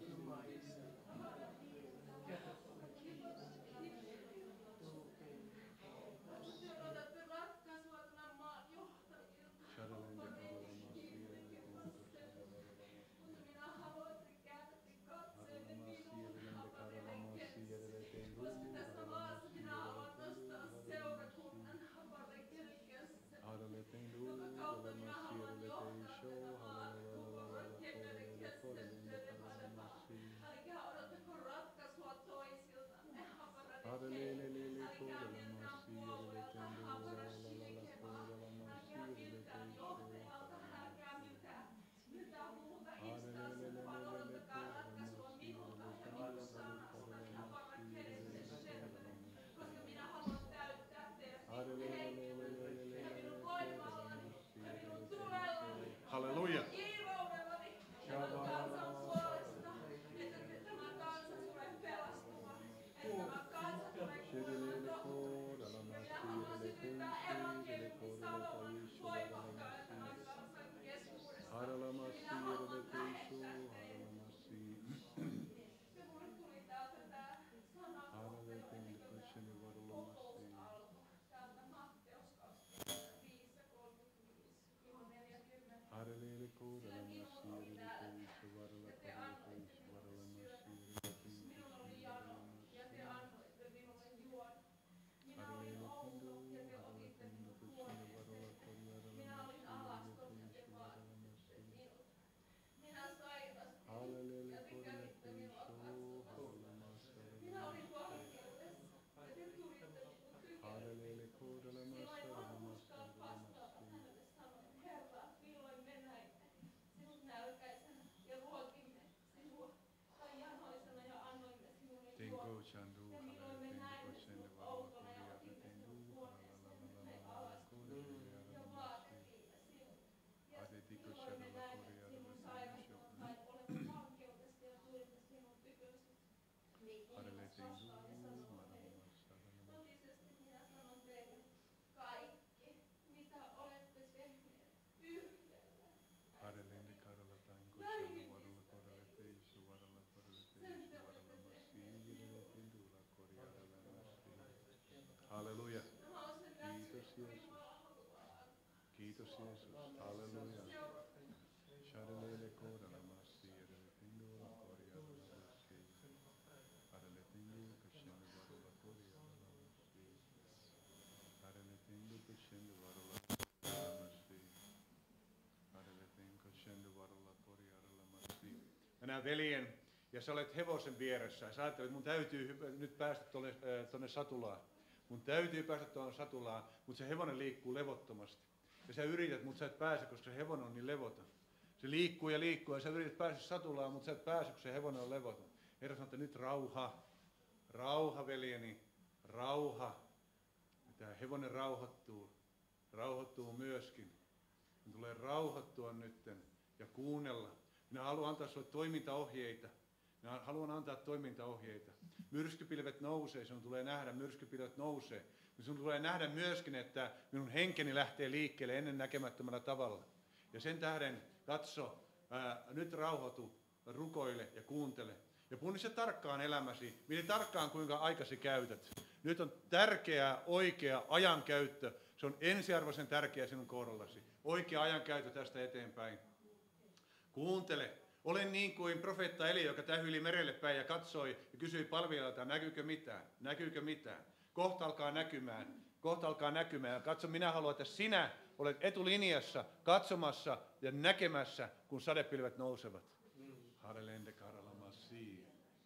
masi. Mä veljen, ja sä olet hevosen vieressä, ja sä ajattelet, että mun täytyy nyt päästä tuonne, äh, tuonne satulaan. Mun täytyy päästä tuonne satulaan, mutta se hevonen liikkuu levottomasti. Ja sä yrität, mutta sä et pääse, koska se hevonen on niin levoton. Se liikkuu ja liikkuu, ja sä yrität päästä satulaan, mutta sä et pääse, koska se hevonen on levoton. Herra sanoo, että nyt rauha, rauha veljeni, rauha. Tämä hevonen rauhoittuu, rauhoittuu myöskin. Hän tulee rauhoittua nytten ja kuunnella. Minä haluan antaa sinulle toimintaohjeita. Minä haluan antaa toimintaohjeita. Myrskypilvet nousee, sinun tulee nähdä, myrskypilvet nousee. Sinun tulee nähdä myöskin, että minun henkeni lähtee liikkeelle ennen näkemättömällä tavalla. Ja sen tähden katso, ää, nyt rauhoitu, rukoile ja kuuntele. Ja punnitse tarkkaan elämäsi, miten tarkkaan kuinka aikasi käytät. Nyt on tärkeä, oikea ajankäyttö. Se on ensiarvoisen tärkeä sinun kohdallasi. Oikea ajankäyttö tästä eteenpäin. Kuuntele. Olen niin kuin profeetta Eli, joka tähyili merelle päin ja katsoi ja kysyi palvelijalta, näkyykö mitään, näkyykö mitään. Kohta alkaa näkymään, kohta alkaa näkymään. Katso, minä haluan, että sinä olet etulinjassa katsomassa ja näkemässä, kun sadepilvet nousevat. Harelende.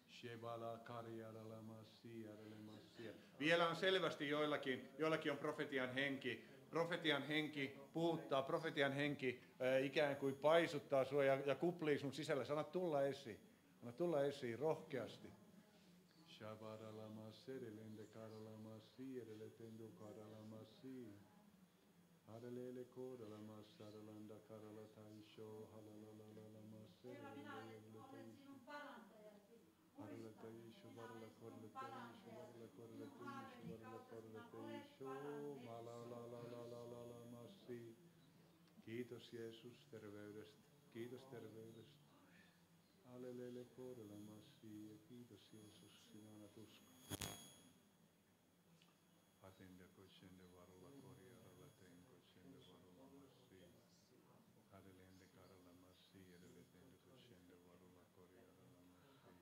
Shevala karjalamasi. Vielä on selvästi joillakin, joillakin on profetian henki, profetian henki puhuttaa, profetian henki ää, ikään kuin paisuttaa sinua ja, ja kuplii sun sisällä. Sano tulla esiin. Anna tulla esiin rohkeasti. Shabaralama Kiitos Jeesus terveydestä. Kiitos terveydestä. Alelele kodelamasi ja kiitos Jeesus, sinä annat uskon. Atende koshende varla korjalla ten koshende varla masi. Adelende karala masi, edelle tende koshende varla korjalla masi.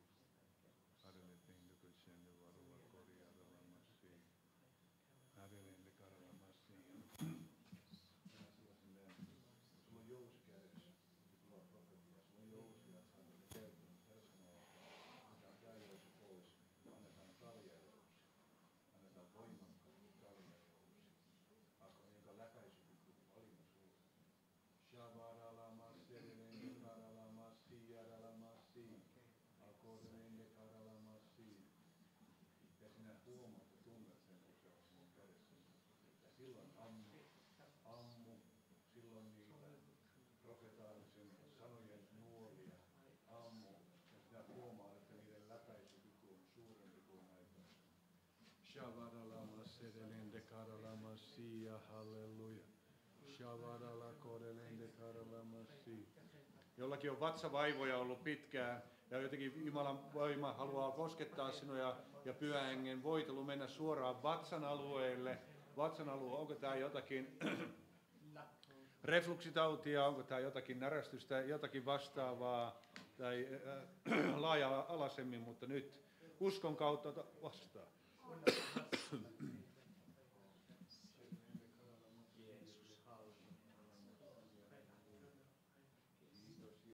Adele tende koshende varla korjalla masi. Adelende karala masi. Sulla on jousi kädessä. Sulla on profetia. Sulla on jousi ja hän oli kertonut. Herra sanoo, että otetaan tämä jousi pois. Annetaan kaljajousi. Annetaan voimakkaasti kaljajousi. Alkoi jonka läpäisykyky on paljon suurempi. Shavaralamassi, Karalamassi, Jaralamassi, Akornende Karalamassi. Ja tunnet sen, kun se on sinun kädessä. Ja silloin ammu, ammu, silloin niitä profetaalisen sanojen nuolia ammu. Ja sinä huomaat, että niiden läpäisykyky on suurempi kuin aikaisemmin. Shavaralama sedelende karalama sia, halleluja. Shavarala korelende karalama si. Jollakin on vatsavaivoja ollut pitkään ja jotenkin Jumalan voima haluaa koskettaa sinua ja, ja pyhän hengen voitelu mennä suoraan vatsan alueelle. Vatsan alue, onko tämä jotakin refluksitautia, onko tämä jotakin närästystä, jotakin vastaavaa tai äh, laaja alaisemmin, mutta nyt uskon kautta vastaan.